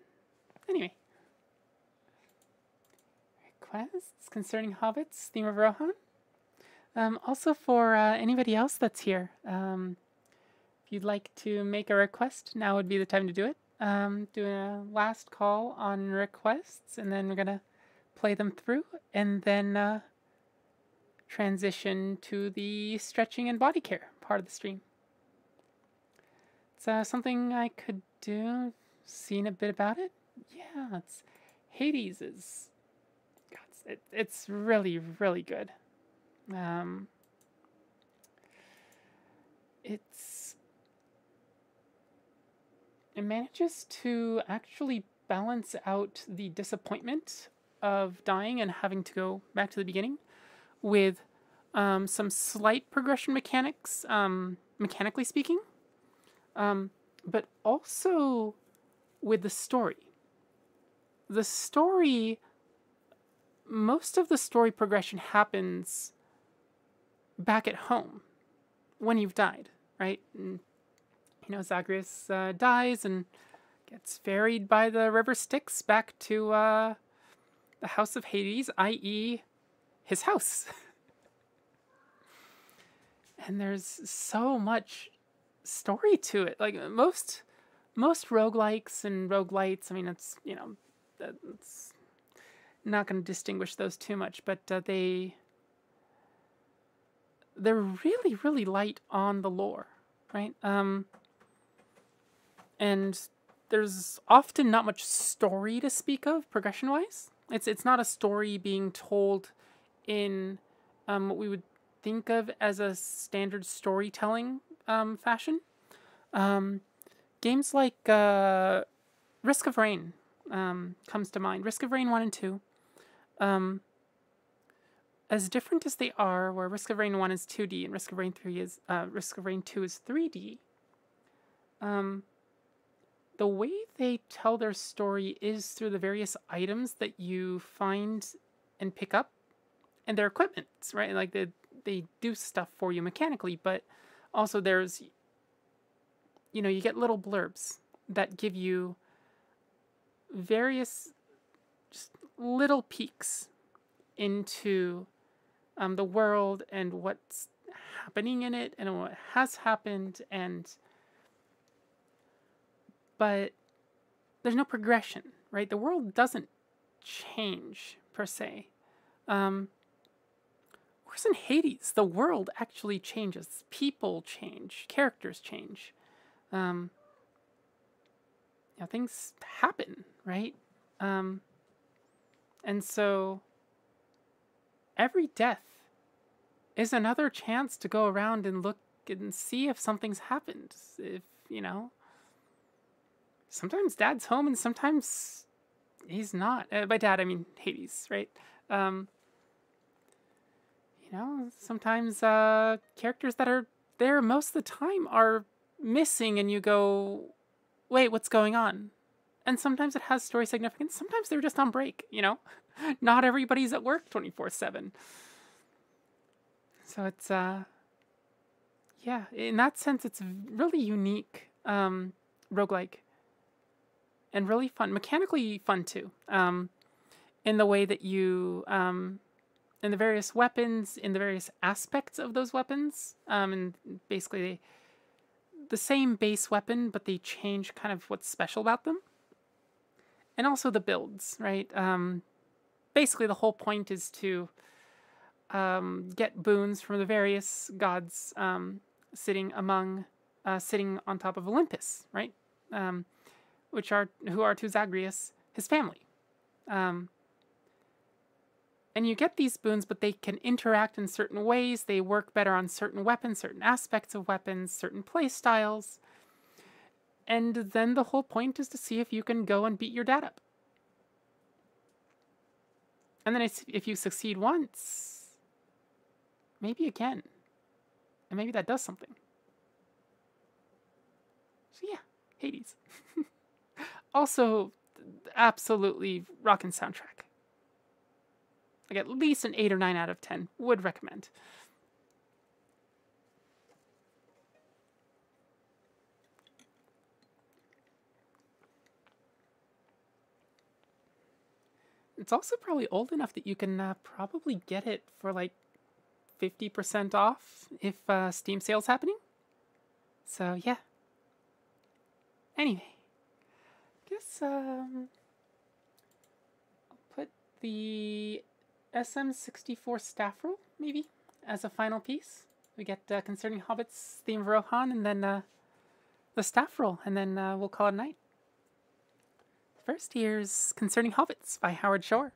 Anyway. Requests concerning hobbits, theme of Rohan. Um, also for uh, anybody else that's here, um, if you'd like to make a request, now would be the time to do it. Um, doing a last call on requests, and then we're gonna play them through, and then uh, transition to the stretching and body care part of the stream. It's uh, something I could do. Seen a bit about it. Yeah, it's Hades is. God, it, it's really really good. Um, it's it manages to actually balance out the disappointment of dying and having to go back to the beginning with um, some slight progression mechanics, um, mechanically speaking, um, but also with the story. The story, most of the story progression happens back at home when you've died, right? And, you know, Zagreus uh, dies and gets ferried by the river Styx back to uh, the House of Hades, i.e., his house. [laughs] and there's so much story to it. Like most most roguelikes and roguelites, I mean it's, you know, it's not going to distinguish those too much, but uh, they they're really really light on the lore, right? Um and there's often not much story to speak of progression wise. It's it's not a story being told in um, what we would think of as a standard storytelling um, fashion. Um, games like uh, Risk of Rain um, comes to mind. Risk of Rain 1 and 2. Um, as different as they are, where Risk of Rain 1 is 2D and Risk of Rain 3 is uh, Risk of Rain 2 is 3D, um, the way they tell their story is through the various items that you find and pick up and their equipment, right? Like they they do stuff for you mechanically, but also there's you know, you get little blurbs that give you various just little peeks into um, the world and what's happening in it and what has happened and but there's no progression right the world doesn't change per se um, whereas in hades the world actually changes people change characters change um, you know, things happen, right? Um, and so every death is another chance to go around and look and see if something's happened. If, you know, sometimes dad's home and sometimes he's not. Uh, by dad, I mean Hades, right? Um, you know, sometimes uh, characters that are there most of the time are missing and you go, wait, what's going on? And sometimes it has story significance. Sometimes they're just on break, you know? [laughs] Not everybody's at work 24 7. So it's, uh, yeah, in that sense, it's really unique um, roguelike and really fun, mechanically fun too. Um, in the way that you, um, in the various weapons, in the various aspects of those weapons, um, and basically the same base weapon, but they change kind of what's special about them. And also the builds, right? Um, basically, the whole point is to um, get boons from the various gods um, sitting among, uh, sitting on top of Olympus, right? Um, which are who are to Zagreus his family. And you get these boons, but they can interact in certain ways. They work better on certain weapons, certain aspects of weapons, certain play styles. And then the whole point is to see if you can go and beat your dad up. And then if you succeed once, maybe again. And maybe that does something. So yeah, Hades. [laughs] also, absolutely rockin' soundtrack like at least an 8 or 9 out of 10. Would recommend. It's also probably old enough that you can uh, probably get it for like 50% off if uh, Steam sale's happening. So, yeah. Anyway, guess um, I'll put the SM64 staff roll, maybe, as a final piece. We get uh, Concerning Hobbits, Theme of Rohan, and then uh, the staff roll, and then uh, we'll call it a night. First, here's Concerning Hobbits by Howard Shore.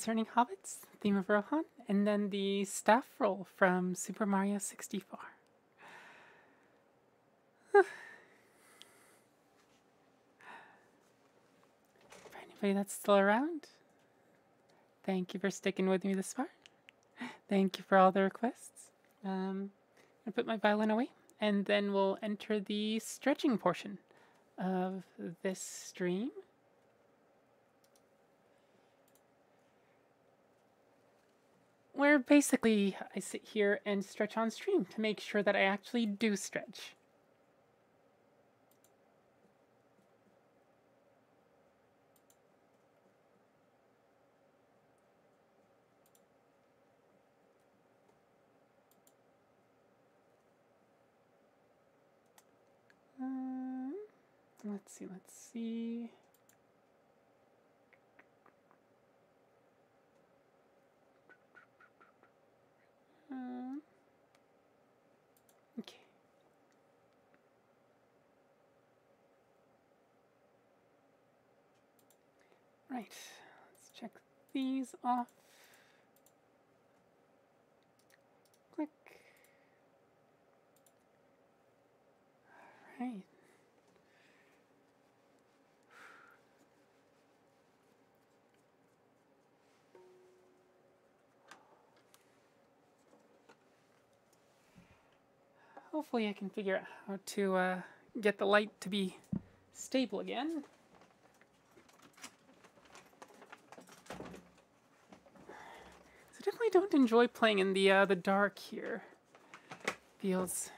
Concerning hobbits, theme of Rohan, and then the staff roll from Super Mario 64. [sighs] For anybody that's still around, thank you for sticking with me this far. Thank you for all the requests. Um, I'm gonna put my violin away, and then we'll enter the stretching portion of this stream. Where basically I sit here and stretch on stream to make sure that I actually do stretch. Um, let's see, let's see. Um, okay. Right, let's check these off. Click. All right. Hopefully I can figure out how to uh, get the light to be stable again. So definitely don't enjoy playing in the uh, the dark here. Feels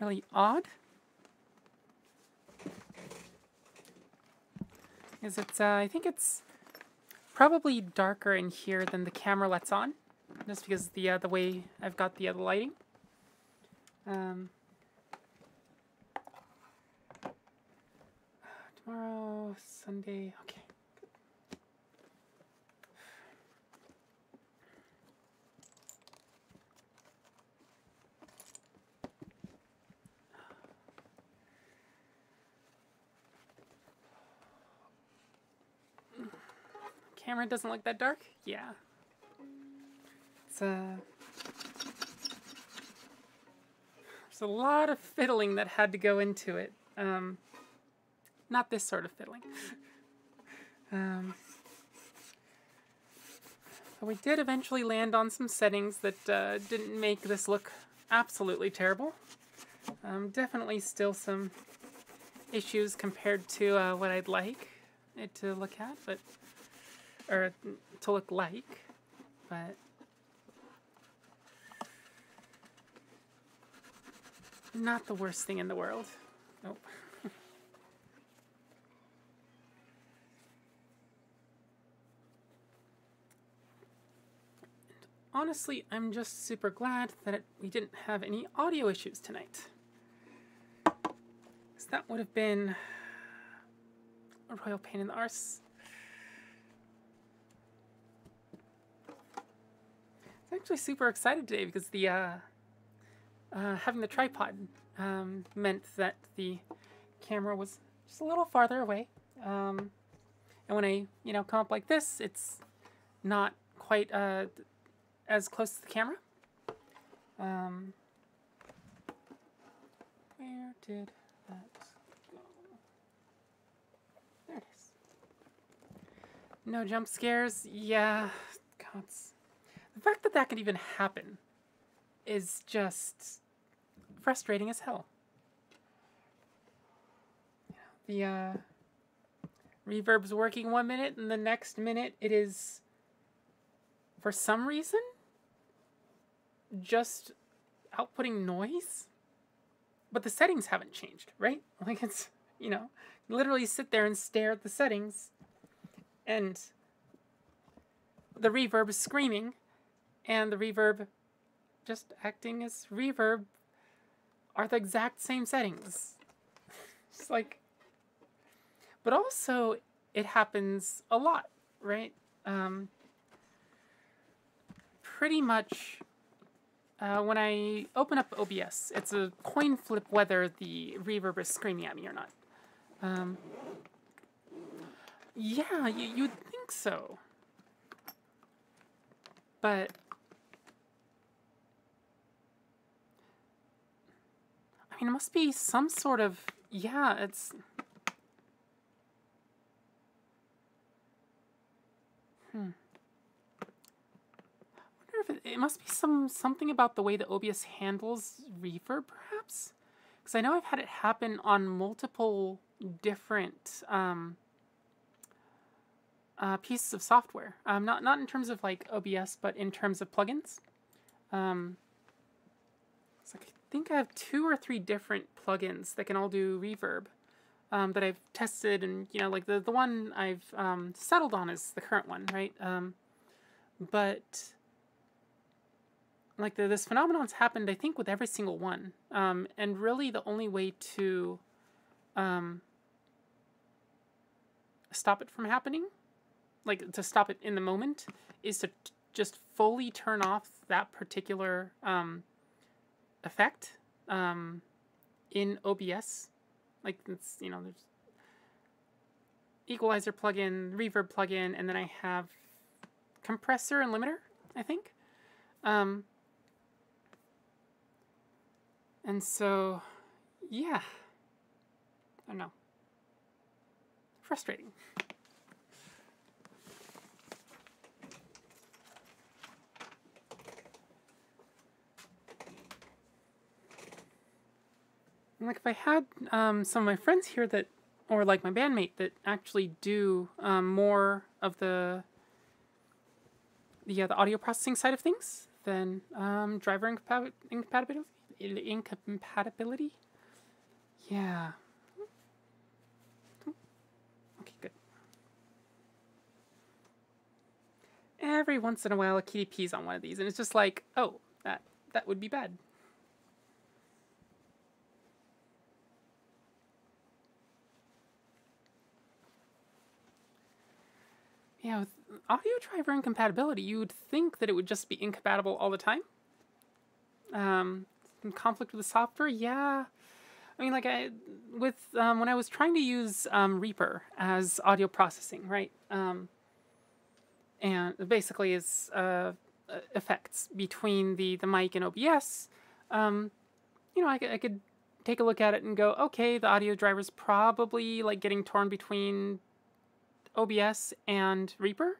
really odd. Is it's uh, I think it's probably darker in here than the camera lets on just because the uh, the way I've got the other lighting. Um, tomorrow, Sunday. Okay. Camera doesn't look that dark? Yeah. It's uh There's a lot of fiddling that had to go into it. Um, not this sort of fiddling. [laughs] um, but we did eventually land on some settings that uh, didn't make this look absolutely terrible. Um, definitely still some issues compared to uh, what I'd like it to look at, but or to look like, but not the worst thing in the world. Nope. [laughs] honestly, I'm just super glad that we didn't have any audio issues tonight. Because that would have been a royal pain in the arse. I'm actually super excited today because the uh, uh, having the tripod um, meant that the camera was just a little farther away. Um, and when I, you know, come up like this, it's not quite uh, as close to the camera. Um, where did that go? There it is. No jump scares. Yeah, gods. The fact that that could even happen is just frustrating as hell. The uh, reverb's working one minute, and the next minute it is, for some reason, just outputting noise. But the settings haven't changed, right? [laughs] Like it's, you know, literally sit there and stare at the settings, and the reverb is screaming, and the reverb just acting as reverb are the exact same settings. It's like, but also it happens a lot, right? Um, pretty much uh, when I open up OBS, it's a coin flip whether the reverb is screaming at me or not. Um, Yeah, you, you'd think so. But I mean, it must be some sort of yeah. It's hmm. I wonder if it, it must be some something about the way the OBS handles reverb, perhaps. Because I know I've had it happen on multiple different um, uh, pieces of software. Um, not not in terms of like OBS, but in terms of plugins. Um, so I think I have two or three different plugins that can all do reverb um, that I've tested, and you know, like the the one I've um, settled on is the current one, right? Um, but like the, this phenomenon's happened, I think, with every single one, um, and really the only way to um, stop it from happening like to stop it in the moment is to just fully turn off that particular um, effect um, in OBS. Like it's you know there's equalizer plugin, reverb plugin, and then I have compressor and limiter. I think. Um, and so, yeah. I don't know. Frustrating. Like if I had um, some of my friends here that, or like my bandmate that actually do um, more of the the uh, the audio processing side of things, then um, driver incompatibility, incompatibility, yeah. Okay, good. Every once in a while, a kitty pees on one of these, and it's just like, oh, that that would be bad. Yeah, with audio driver incompatibility, you would think that it would just be incompatible all the time. Um, conflict with the software, yeah. I mean, like I with um, when I was trying to use um, Reaper as audio processing, right? Um, and basically, is uh, effects between the the mic and OBS. Um, you know, I, I could take a look at it and go, okay, the audio driver's probably like getting torn between OBS and Reaper,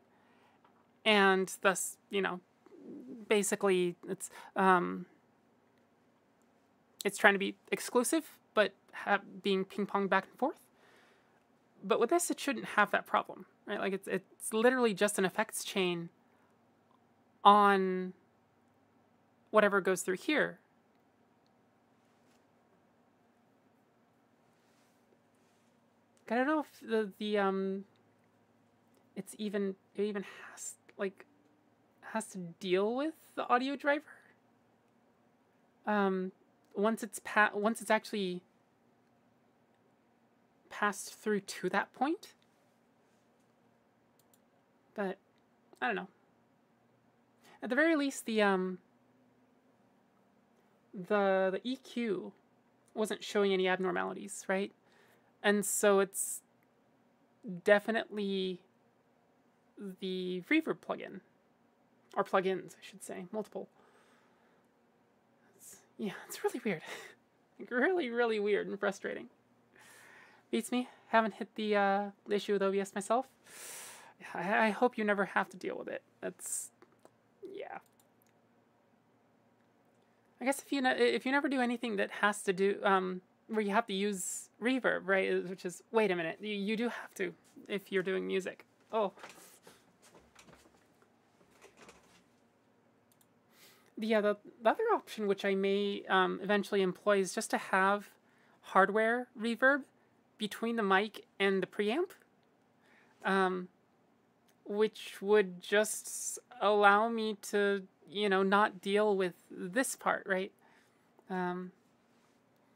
and thus, you know, basically it's um, it's trying to be exclusive, but being ping ponged back and forth. But with this, it shouldn't have that problem, right? Like it's it's literally just an effects chain on whatever goes through here. I don't know if the the um it's even it even has like has to deal with the audio driver. Um, once it's pa- once it's actually passed through to that point. But I don't know. At the very least, the um the the EQ wasn't showing any abnormalities, right? And so it's definitely the Reverb plugin, or plugins, I should say, multiple. It's, yeah, it's really weird. [laughs] like really, really weird and frustrating. Beats me. Haven't hit the uh, issue with OBS myself. I, I hope you never have to deal with it. That's, yeah. I guess if you ne- if you never do anything that has to do um, where you have to use reverb, right? Which is wait a minute, you, you do have to if you're doing music. Oh, yeah, the, the other option, which I may um, eventually employ, is just to have hardware reverb between the mic and the preamp, um, which would just allow me to, you know, not deal with this part, right? Um,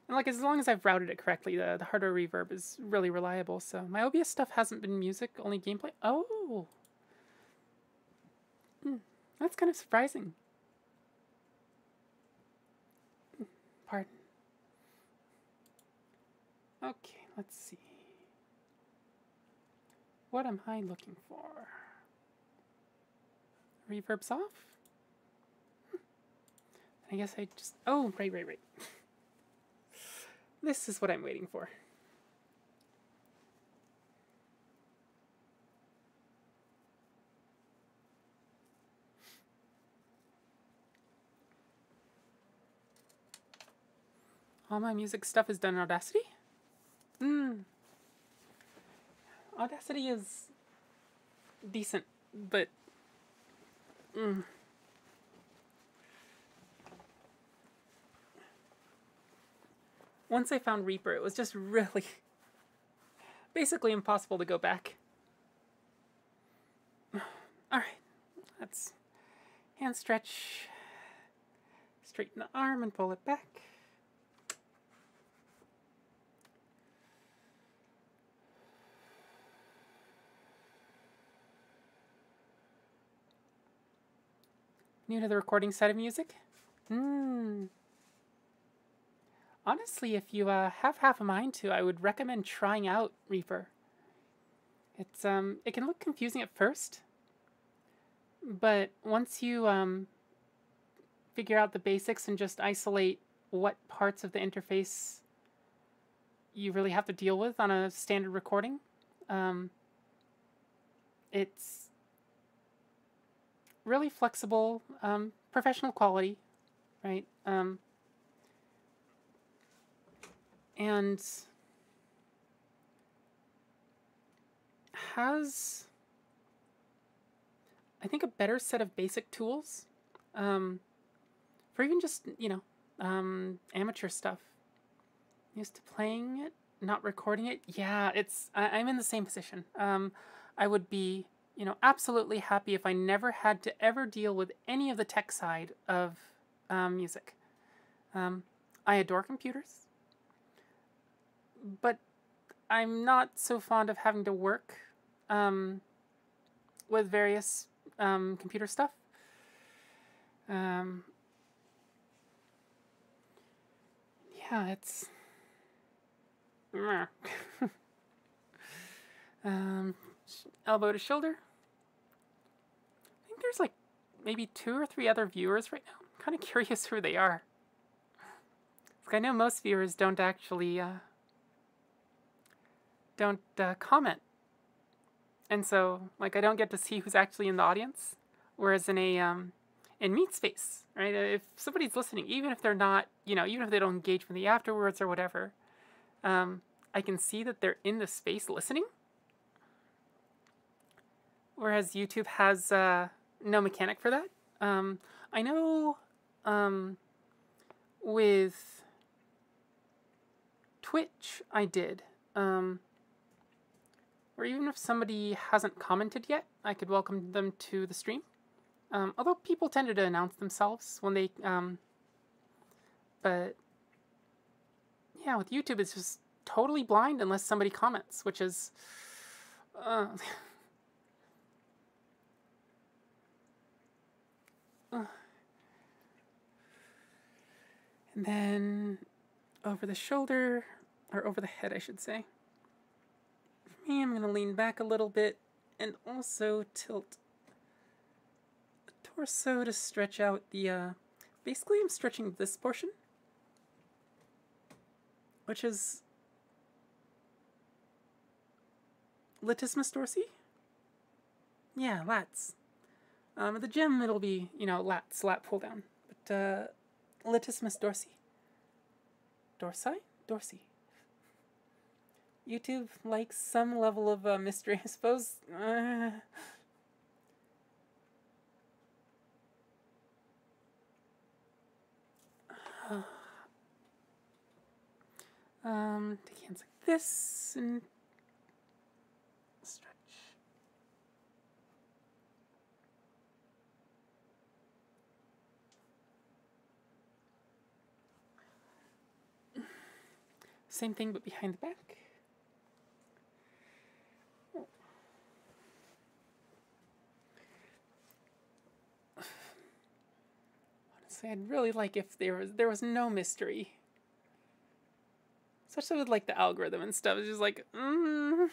and like as long as I've routed it correctly, the, the hardware reverb is really reliable. So my OBS stuff hasn't been music, only gameplay. Oh, hmm, that's kind of surprising. Pardon. Okay, let's see. what am I looking for? Reverb's off? Hmm. I guess I just... Oh, right, right, right. [laughs] this is what I'm waiting for. All my music stuff is done in Audacity? Hmm. Audacity is decent, but mm. once I found Reaper, it was just really [laughs] basically impossible to go back. [sighs] All right, let's hand stretch, straighten the arm and pull it back. New to the recording side of music? Hmm. Honestly, if you uh, have half a mind to, I would recommend trying out Reaper. It's um, it can look confusing at first, but once you um, figure out the basics and just isolate what parts of the interface you really have to deal with on a standard recording, um, it's really flexible, um, professional quality, right? Um, and has, I think, a better set of basic tools um, for even just, you know, um, amateur stuff. Used to playing it, not recording it. Yeah, it's, I, am in the same position. Um, I would be you know, absolutely happy if I never had to ever deal with any of the tech side of um, music. Um, I adore computers, but I'm not so fond of having to work um, with various um, computer stuff. Um, yeah, it's. [laughs] um, elbow to shoulder I think there's like maybe two or three other viewers right now. I'm kind of [laughs] curious who they are. I know most viewers don't actually uh, don't uh, comment, and so like I don't get to see who's actually in the audience. Whereas in a um, in meatspace, right? If somebody's listening, even if they're not, you know, even if they don't engage with me afterwards or whatever, um, I can see that they're in the space listening. Whereas YouTube has uh, no mechanic for that. Um, I know um, with Twitch, I did. Um, or even if somebody hasn't commented yet, I could welcome them to the stream. Um, although people tended to announce themselves when they, um, but yeah, with YouTube, it's just totally blind unless somebody comments, which is, uh, [laughs] then over the shoulder, or over the head, I should say. For me, I'm going to lean back a little bit and also tilt the torso to stretch out the, uh, basically I'm stretching this portion, which is latissimus dorsi. Yeah, lats. Um, at the gym, it'll be, you know, lats, lat pull down. But uh, latissimus dorsi. Dorsi? Dorsi. YouTube likes some level of uh, mystery, [laughs] I suppose. [sighs] Um, take hands like this and Same thing but behind the back. Honestly, I'd really like if there was there was no mystery. Especially with like the algorithm and stuff. It's just like, mm.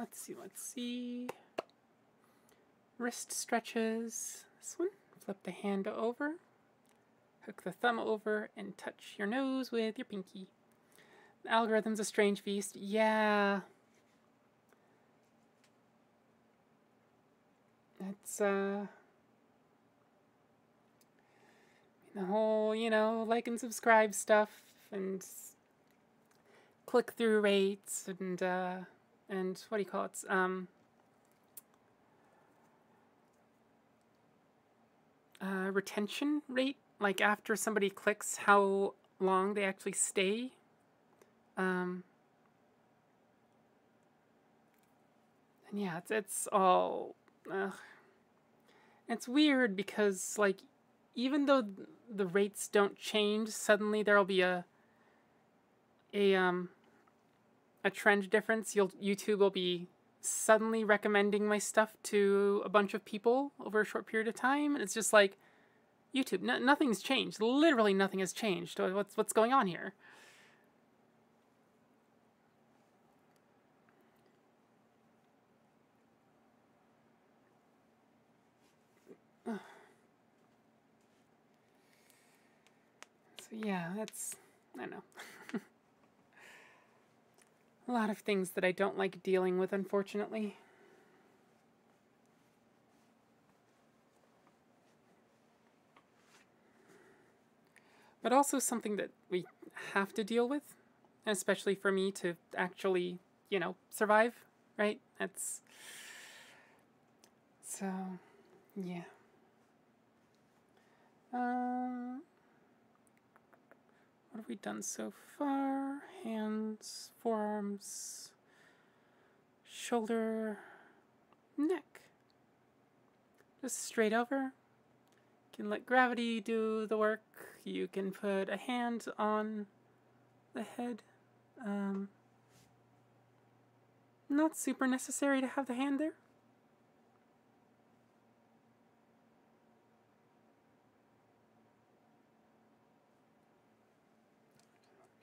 Let's see, let's see. Wrist stretches. This one. Flip the hand over. Hook the thumb over and touch your nose with your pinky. The algorithm's a strange beast. Yeah. It's, uh. The whole, you know, like and subscribe stuff and click through rates and, uh, and what do you call it? Um, uh, retention rate, like after somebody clicks, how long they actually stay. Um, and yeah, it's, it's all. Ugh. It's weird because, like, even though the rates don't change, suddenly there'll be a a um a trend difference. You'll YouTube will be suddenly recommending my stuff to a bunch of people over a short period of time, and it's just like YouTube. No, nothing's changed. Literally, nothing has changed. What's what's going on here? [sighs] So yeah, that's I know. [laughs] a lot of things that I don't like dealing with, unfortunately. But also something that we have to deal with, especially for me to actually, you know, survive, right? That's. So, yeah. Uh, what have we done so far? Hands, forearms, shoulder, neck. Just straight over. You can let gravity do the work. You can put a hand on the head. Um, not super necessary to have the hand there.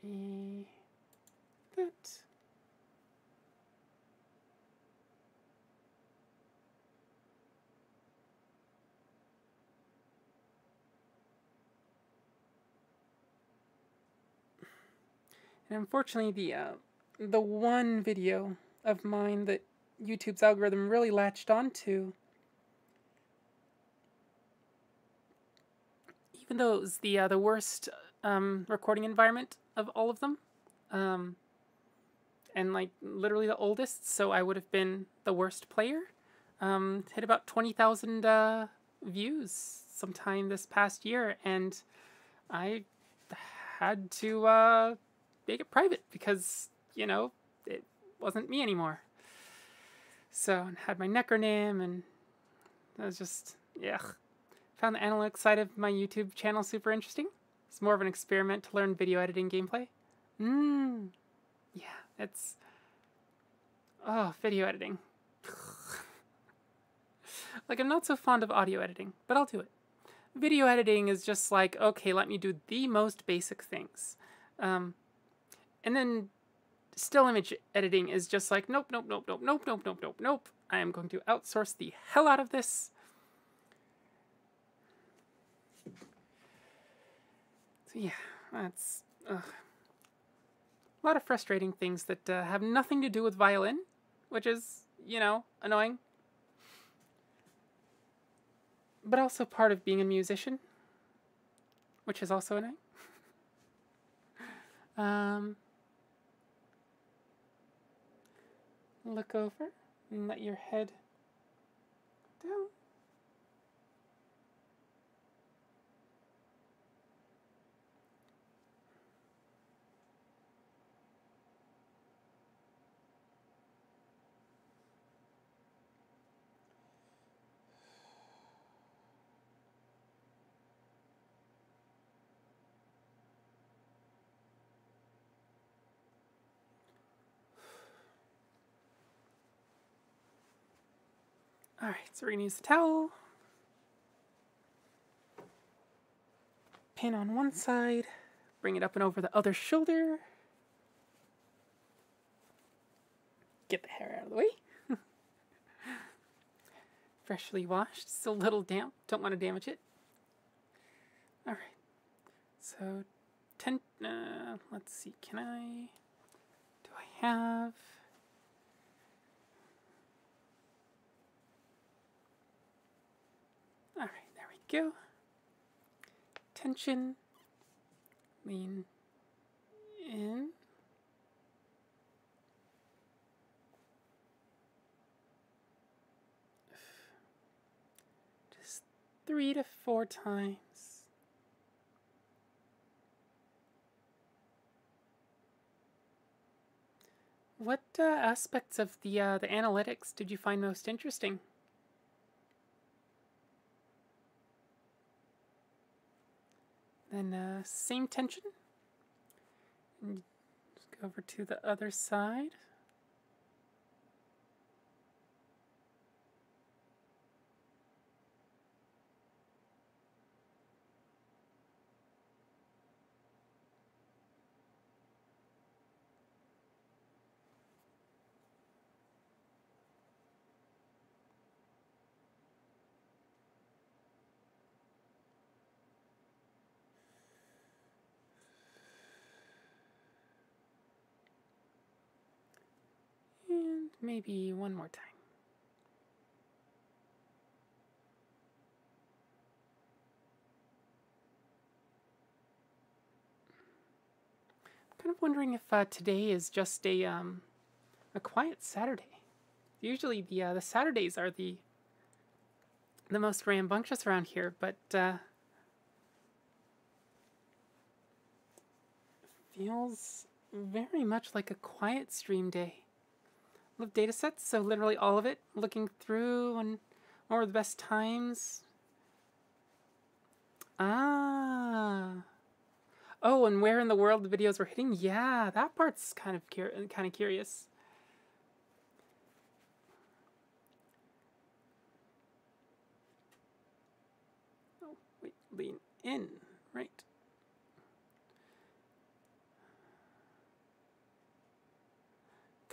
be that. And unfortunately, the uh, the one video of mine that YouTube's algorithm really latched onto, even though it was the uh, the worst um, recording environment of all of them. Um, and like literally the oldest, so I would have been the worst player. Um, hit about 20,000 uh, views sometime this past year, and I had to uh, make it private because, you know, it wasn't me anymore. So I had my necronym, and that was just, yeah. Found the analytics side of my YouTube channel super interesting. It's more of an experiment to learn video editing gameplay. Mmm. Yeah, it's. Oh, video editing. [laughs] like, I'm not so fond of audio editing, but I'll do it. Video editing is just like, okay, let me do the most basic things. Um, and then still image editing is just like, nope, nope, nope, nope, nope, nope, nope, nope, nope. I am going to outsource the hell out of this. So yeah, that's ugh. A lot of frustrating things that uh, have nothing to do with violin, which is, you know, annoying. But also part of being a musician, which is also annoying. [laughs] um, look over and let your head down. All right, so we're gonna use the towel. Pin on one side, bring it up and over the other shoulder. Get the hair out of the way. [laughs] freshly washed. Still a little damp. Don't want to damage it. All right. So, ten. Uh, let's see. Can I? Do I have? All right. There we go. Tension. Lean in. Just three to four times. What uh, aspects of the uh, the analytics did you find most interesting? Then uh, same tension. And just go over to the other side. And maybe one more time. I'm kind of wondering if uh, today is just a um, a quiet Saturday. Usually the uh, the Saturdays are the the most rambunctious around here, but uh, feels very much like a quiet stream day. Love data sets, so literally all of it, looking through and what of the best times. Ah. Oh, and where in the world the videos were hitting? Yeah, that part's kind of kind of curious. Oh, wait, lean in, right.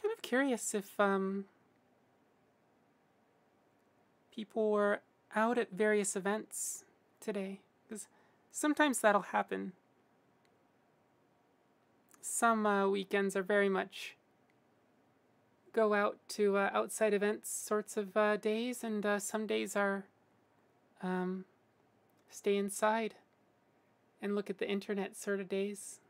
Kind of curious if um people were out at various events today because sometimes that'll happen. Some uh, weekends are very much go out to uh, outside events sorts of uh, days, and uh, some days are um, stay inside and look at the internet sort of days.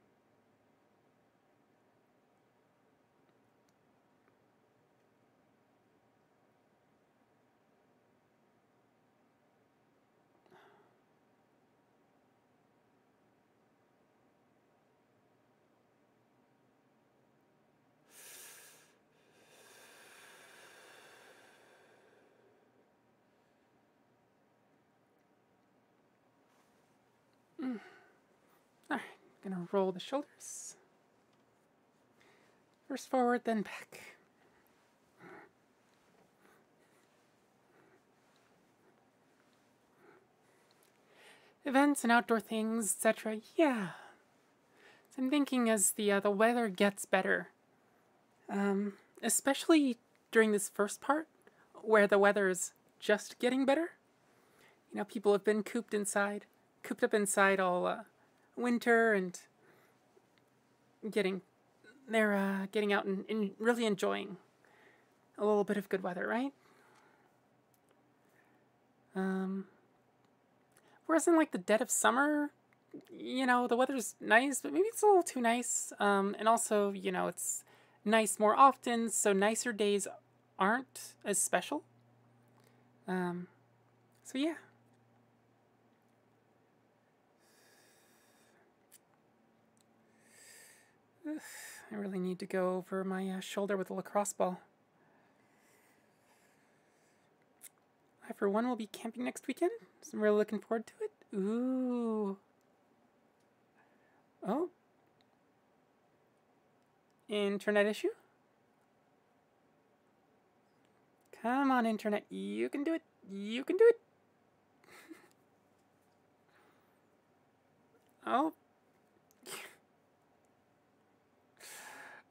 Mm. All right, gonna roll the shoulders. First forward, then back. Events and outdoor things, etc. Yeah. So I'm thinking as the uh, the weather gets better, um, especially during this first part, where the weather is just getting better. You know, people have been cooped inside cooped up inside all uh, winter and getting they're uh, getting out and, and really enjoying a little bit of good weather, right? Um, whereas in like the dead of summer, you know, the weather's nice, but maybe it's a little too nice. Um, and also, you know, it's nice more often, so nicer days aren't as special. Um, so yeah. I really need to go over my uh, shoulder with a lacrosse ball. I, for one, will be camping next weekend, so I'm really looking forward to it. Ooh. Oh. Internet issue? Come on, Internet. You can do it. You can do it. [laughs] oh,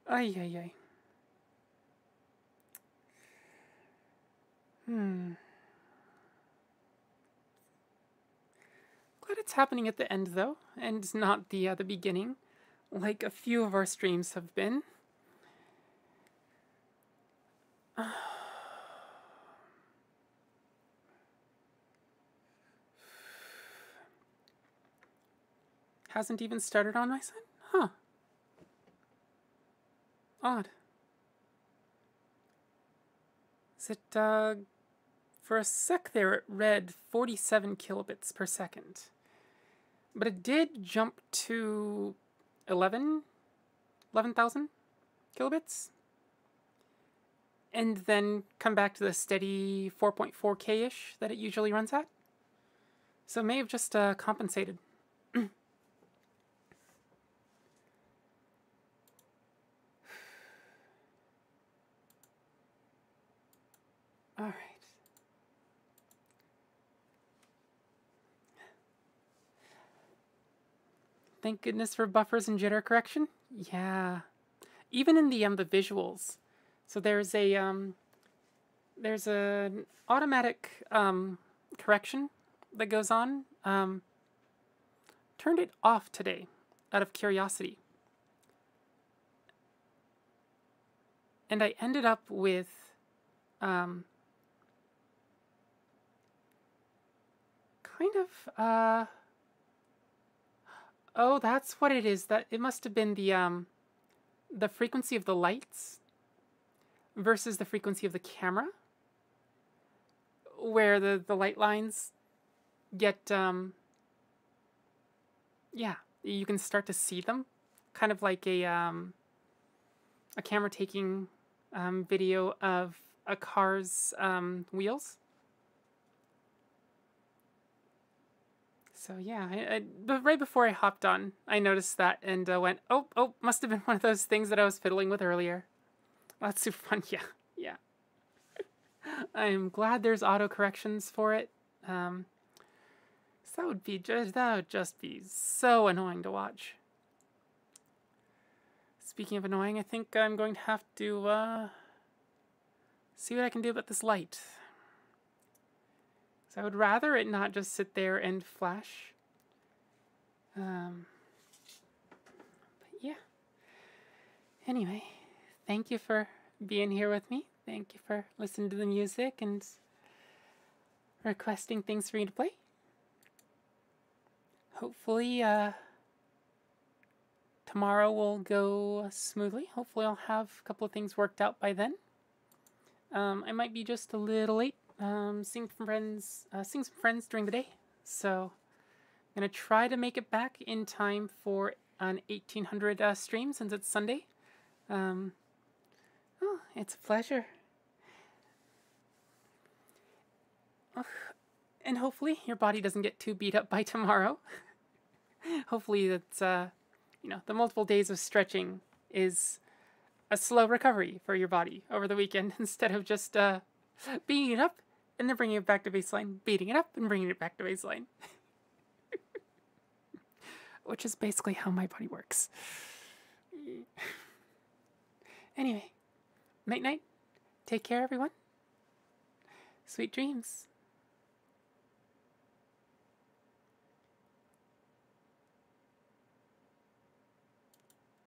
Ay, ay, ay. Hmm. Glad it's happening at the end, though, and not the, uh, the beginning, like a few of our streams have been. [sighs] Hasn't even started on my side? Huh. Odd. Is it, uh, for a sec there it read 47 kilobits per second. But it did jump to 11, 11,000 kilobits. And then come back to the steady 4.4k-ish that it usually runs at. So it may have just uh, compensated. [clears throat] All right. Thank goodness for buffers and jitter correction. Yeah. Even in the um the visuals. So there's a um there's an automatic um correction that goes on. Um turned it off today out of curiosity. And I ended up with um kind of uh oh that's what it is. That it must have been the um the frequency of the lights versus the frequency of the camera where the the light lines get um yeah you can start to see them. Kind of like a um a camera taking um, video of a car's um, wheels So yeah, I, I, but right before I hopped on, I noticed that and uh, went, oh, oh, must have been one of those things that I was fiddling with earlier. Well, that's super fun. [laughs] Yeah, yeah. [laughs] I'm glad there's auto corrections for it. Um, so that would be just that would just be so annoying to watch. Speaking of annoying, I think I'm going to have to uh, see what I can do about this light. So I would rather it not just sit there and flash. Um, but yeah. Anyway, thank you for being here with me. Thank you for listening to the music and requesting things for me to play. Hopefully, uh, tomorrow will go smoothly. Hopefully, I'll have a couple of things worked out by then. Um, I might be just a little late um, seeing friends, uh, seeing some friends during the day. So I'm gonna try to make it back in time for an 1800 uh, stream since it's Sunday. Um, oh, it's a pleasure. and hopefully your body doesn't get too beat up by [laughs] tomorrow. hopefully that's, uh, you know, the multiple days of stretching is a slow recovery for your body over the weekend [laughs] instead of just uh, beating it up and then bringing it back to baseline, beating it up and bringing it back to baseline. [laughs] Which is basically how my body works. anyway, night night. Take care, everyone. Sweet dreams.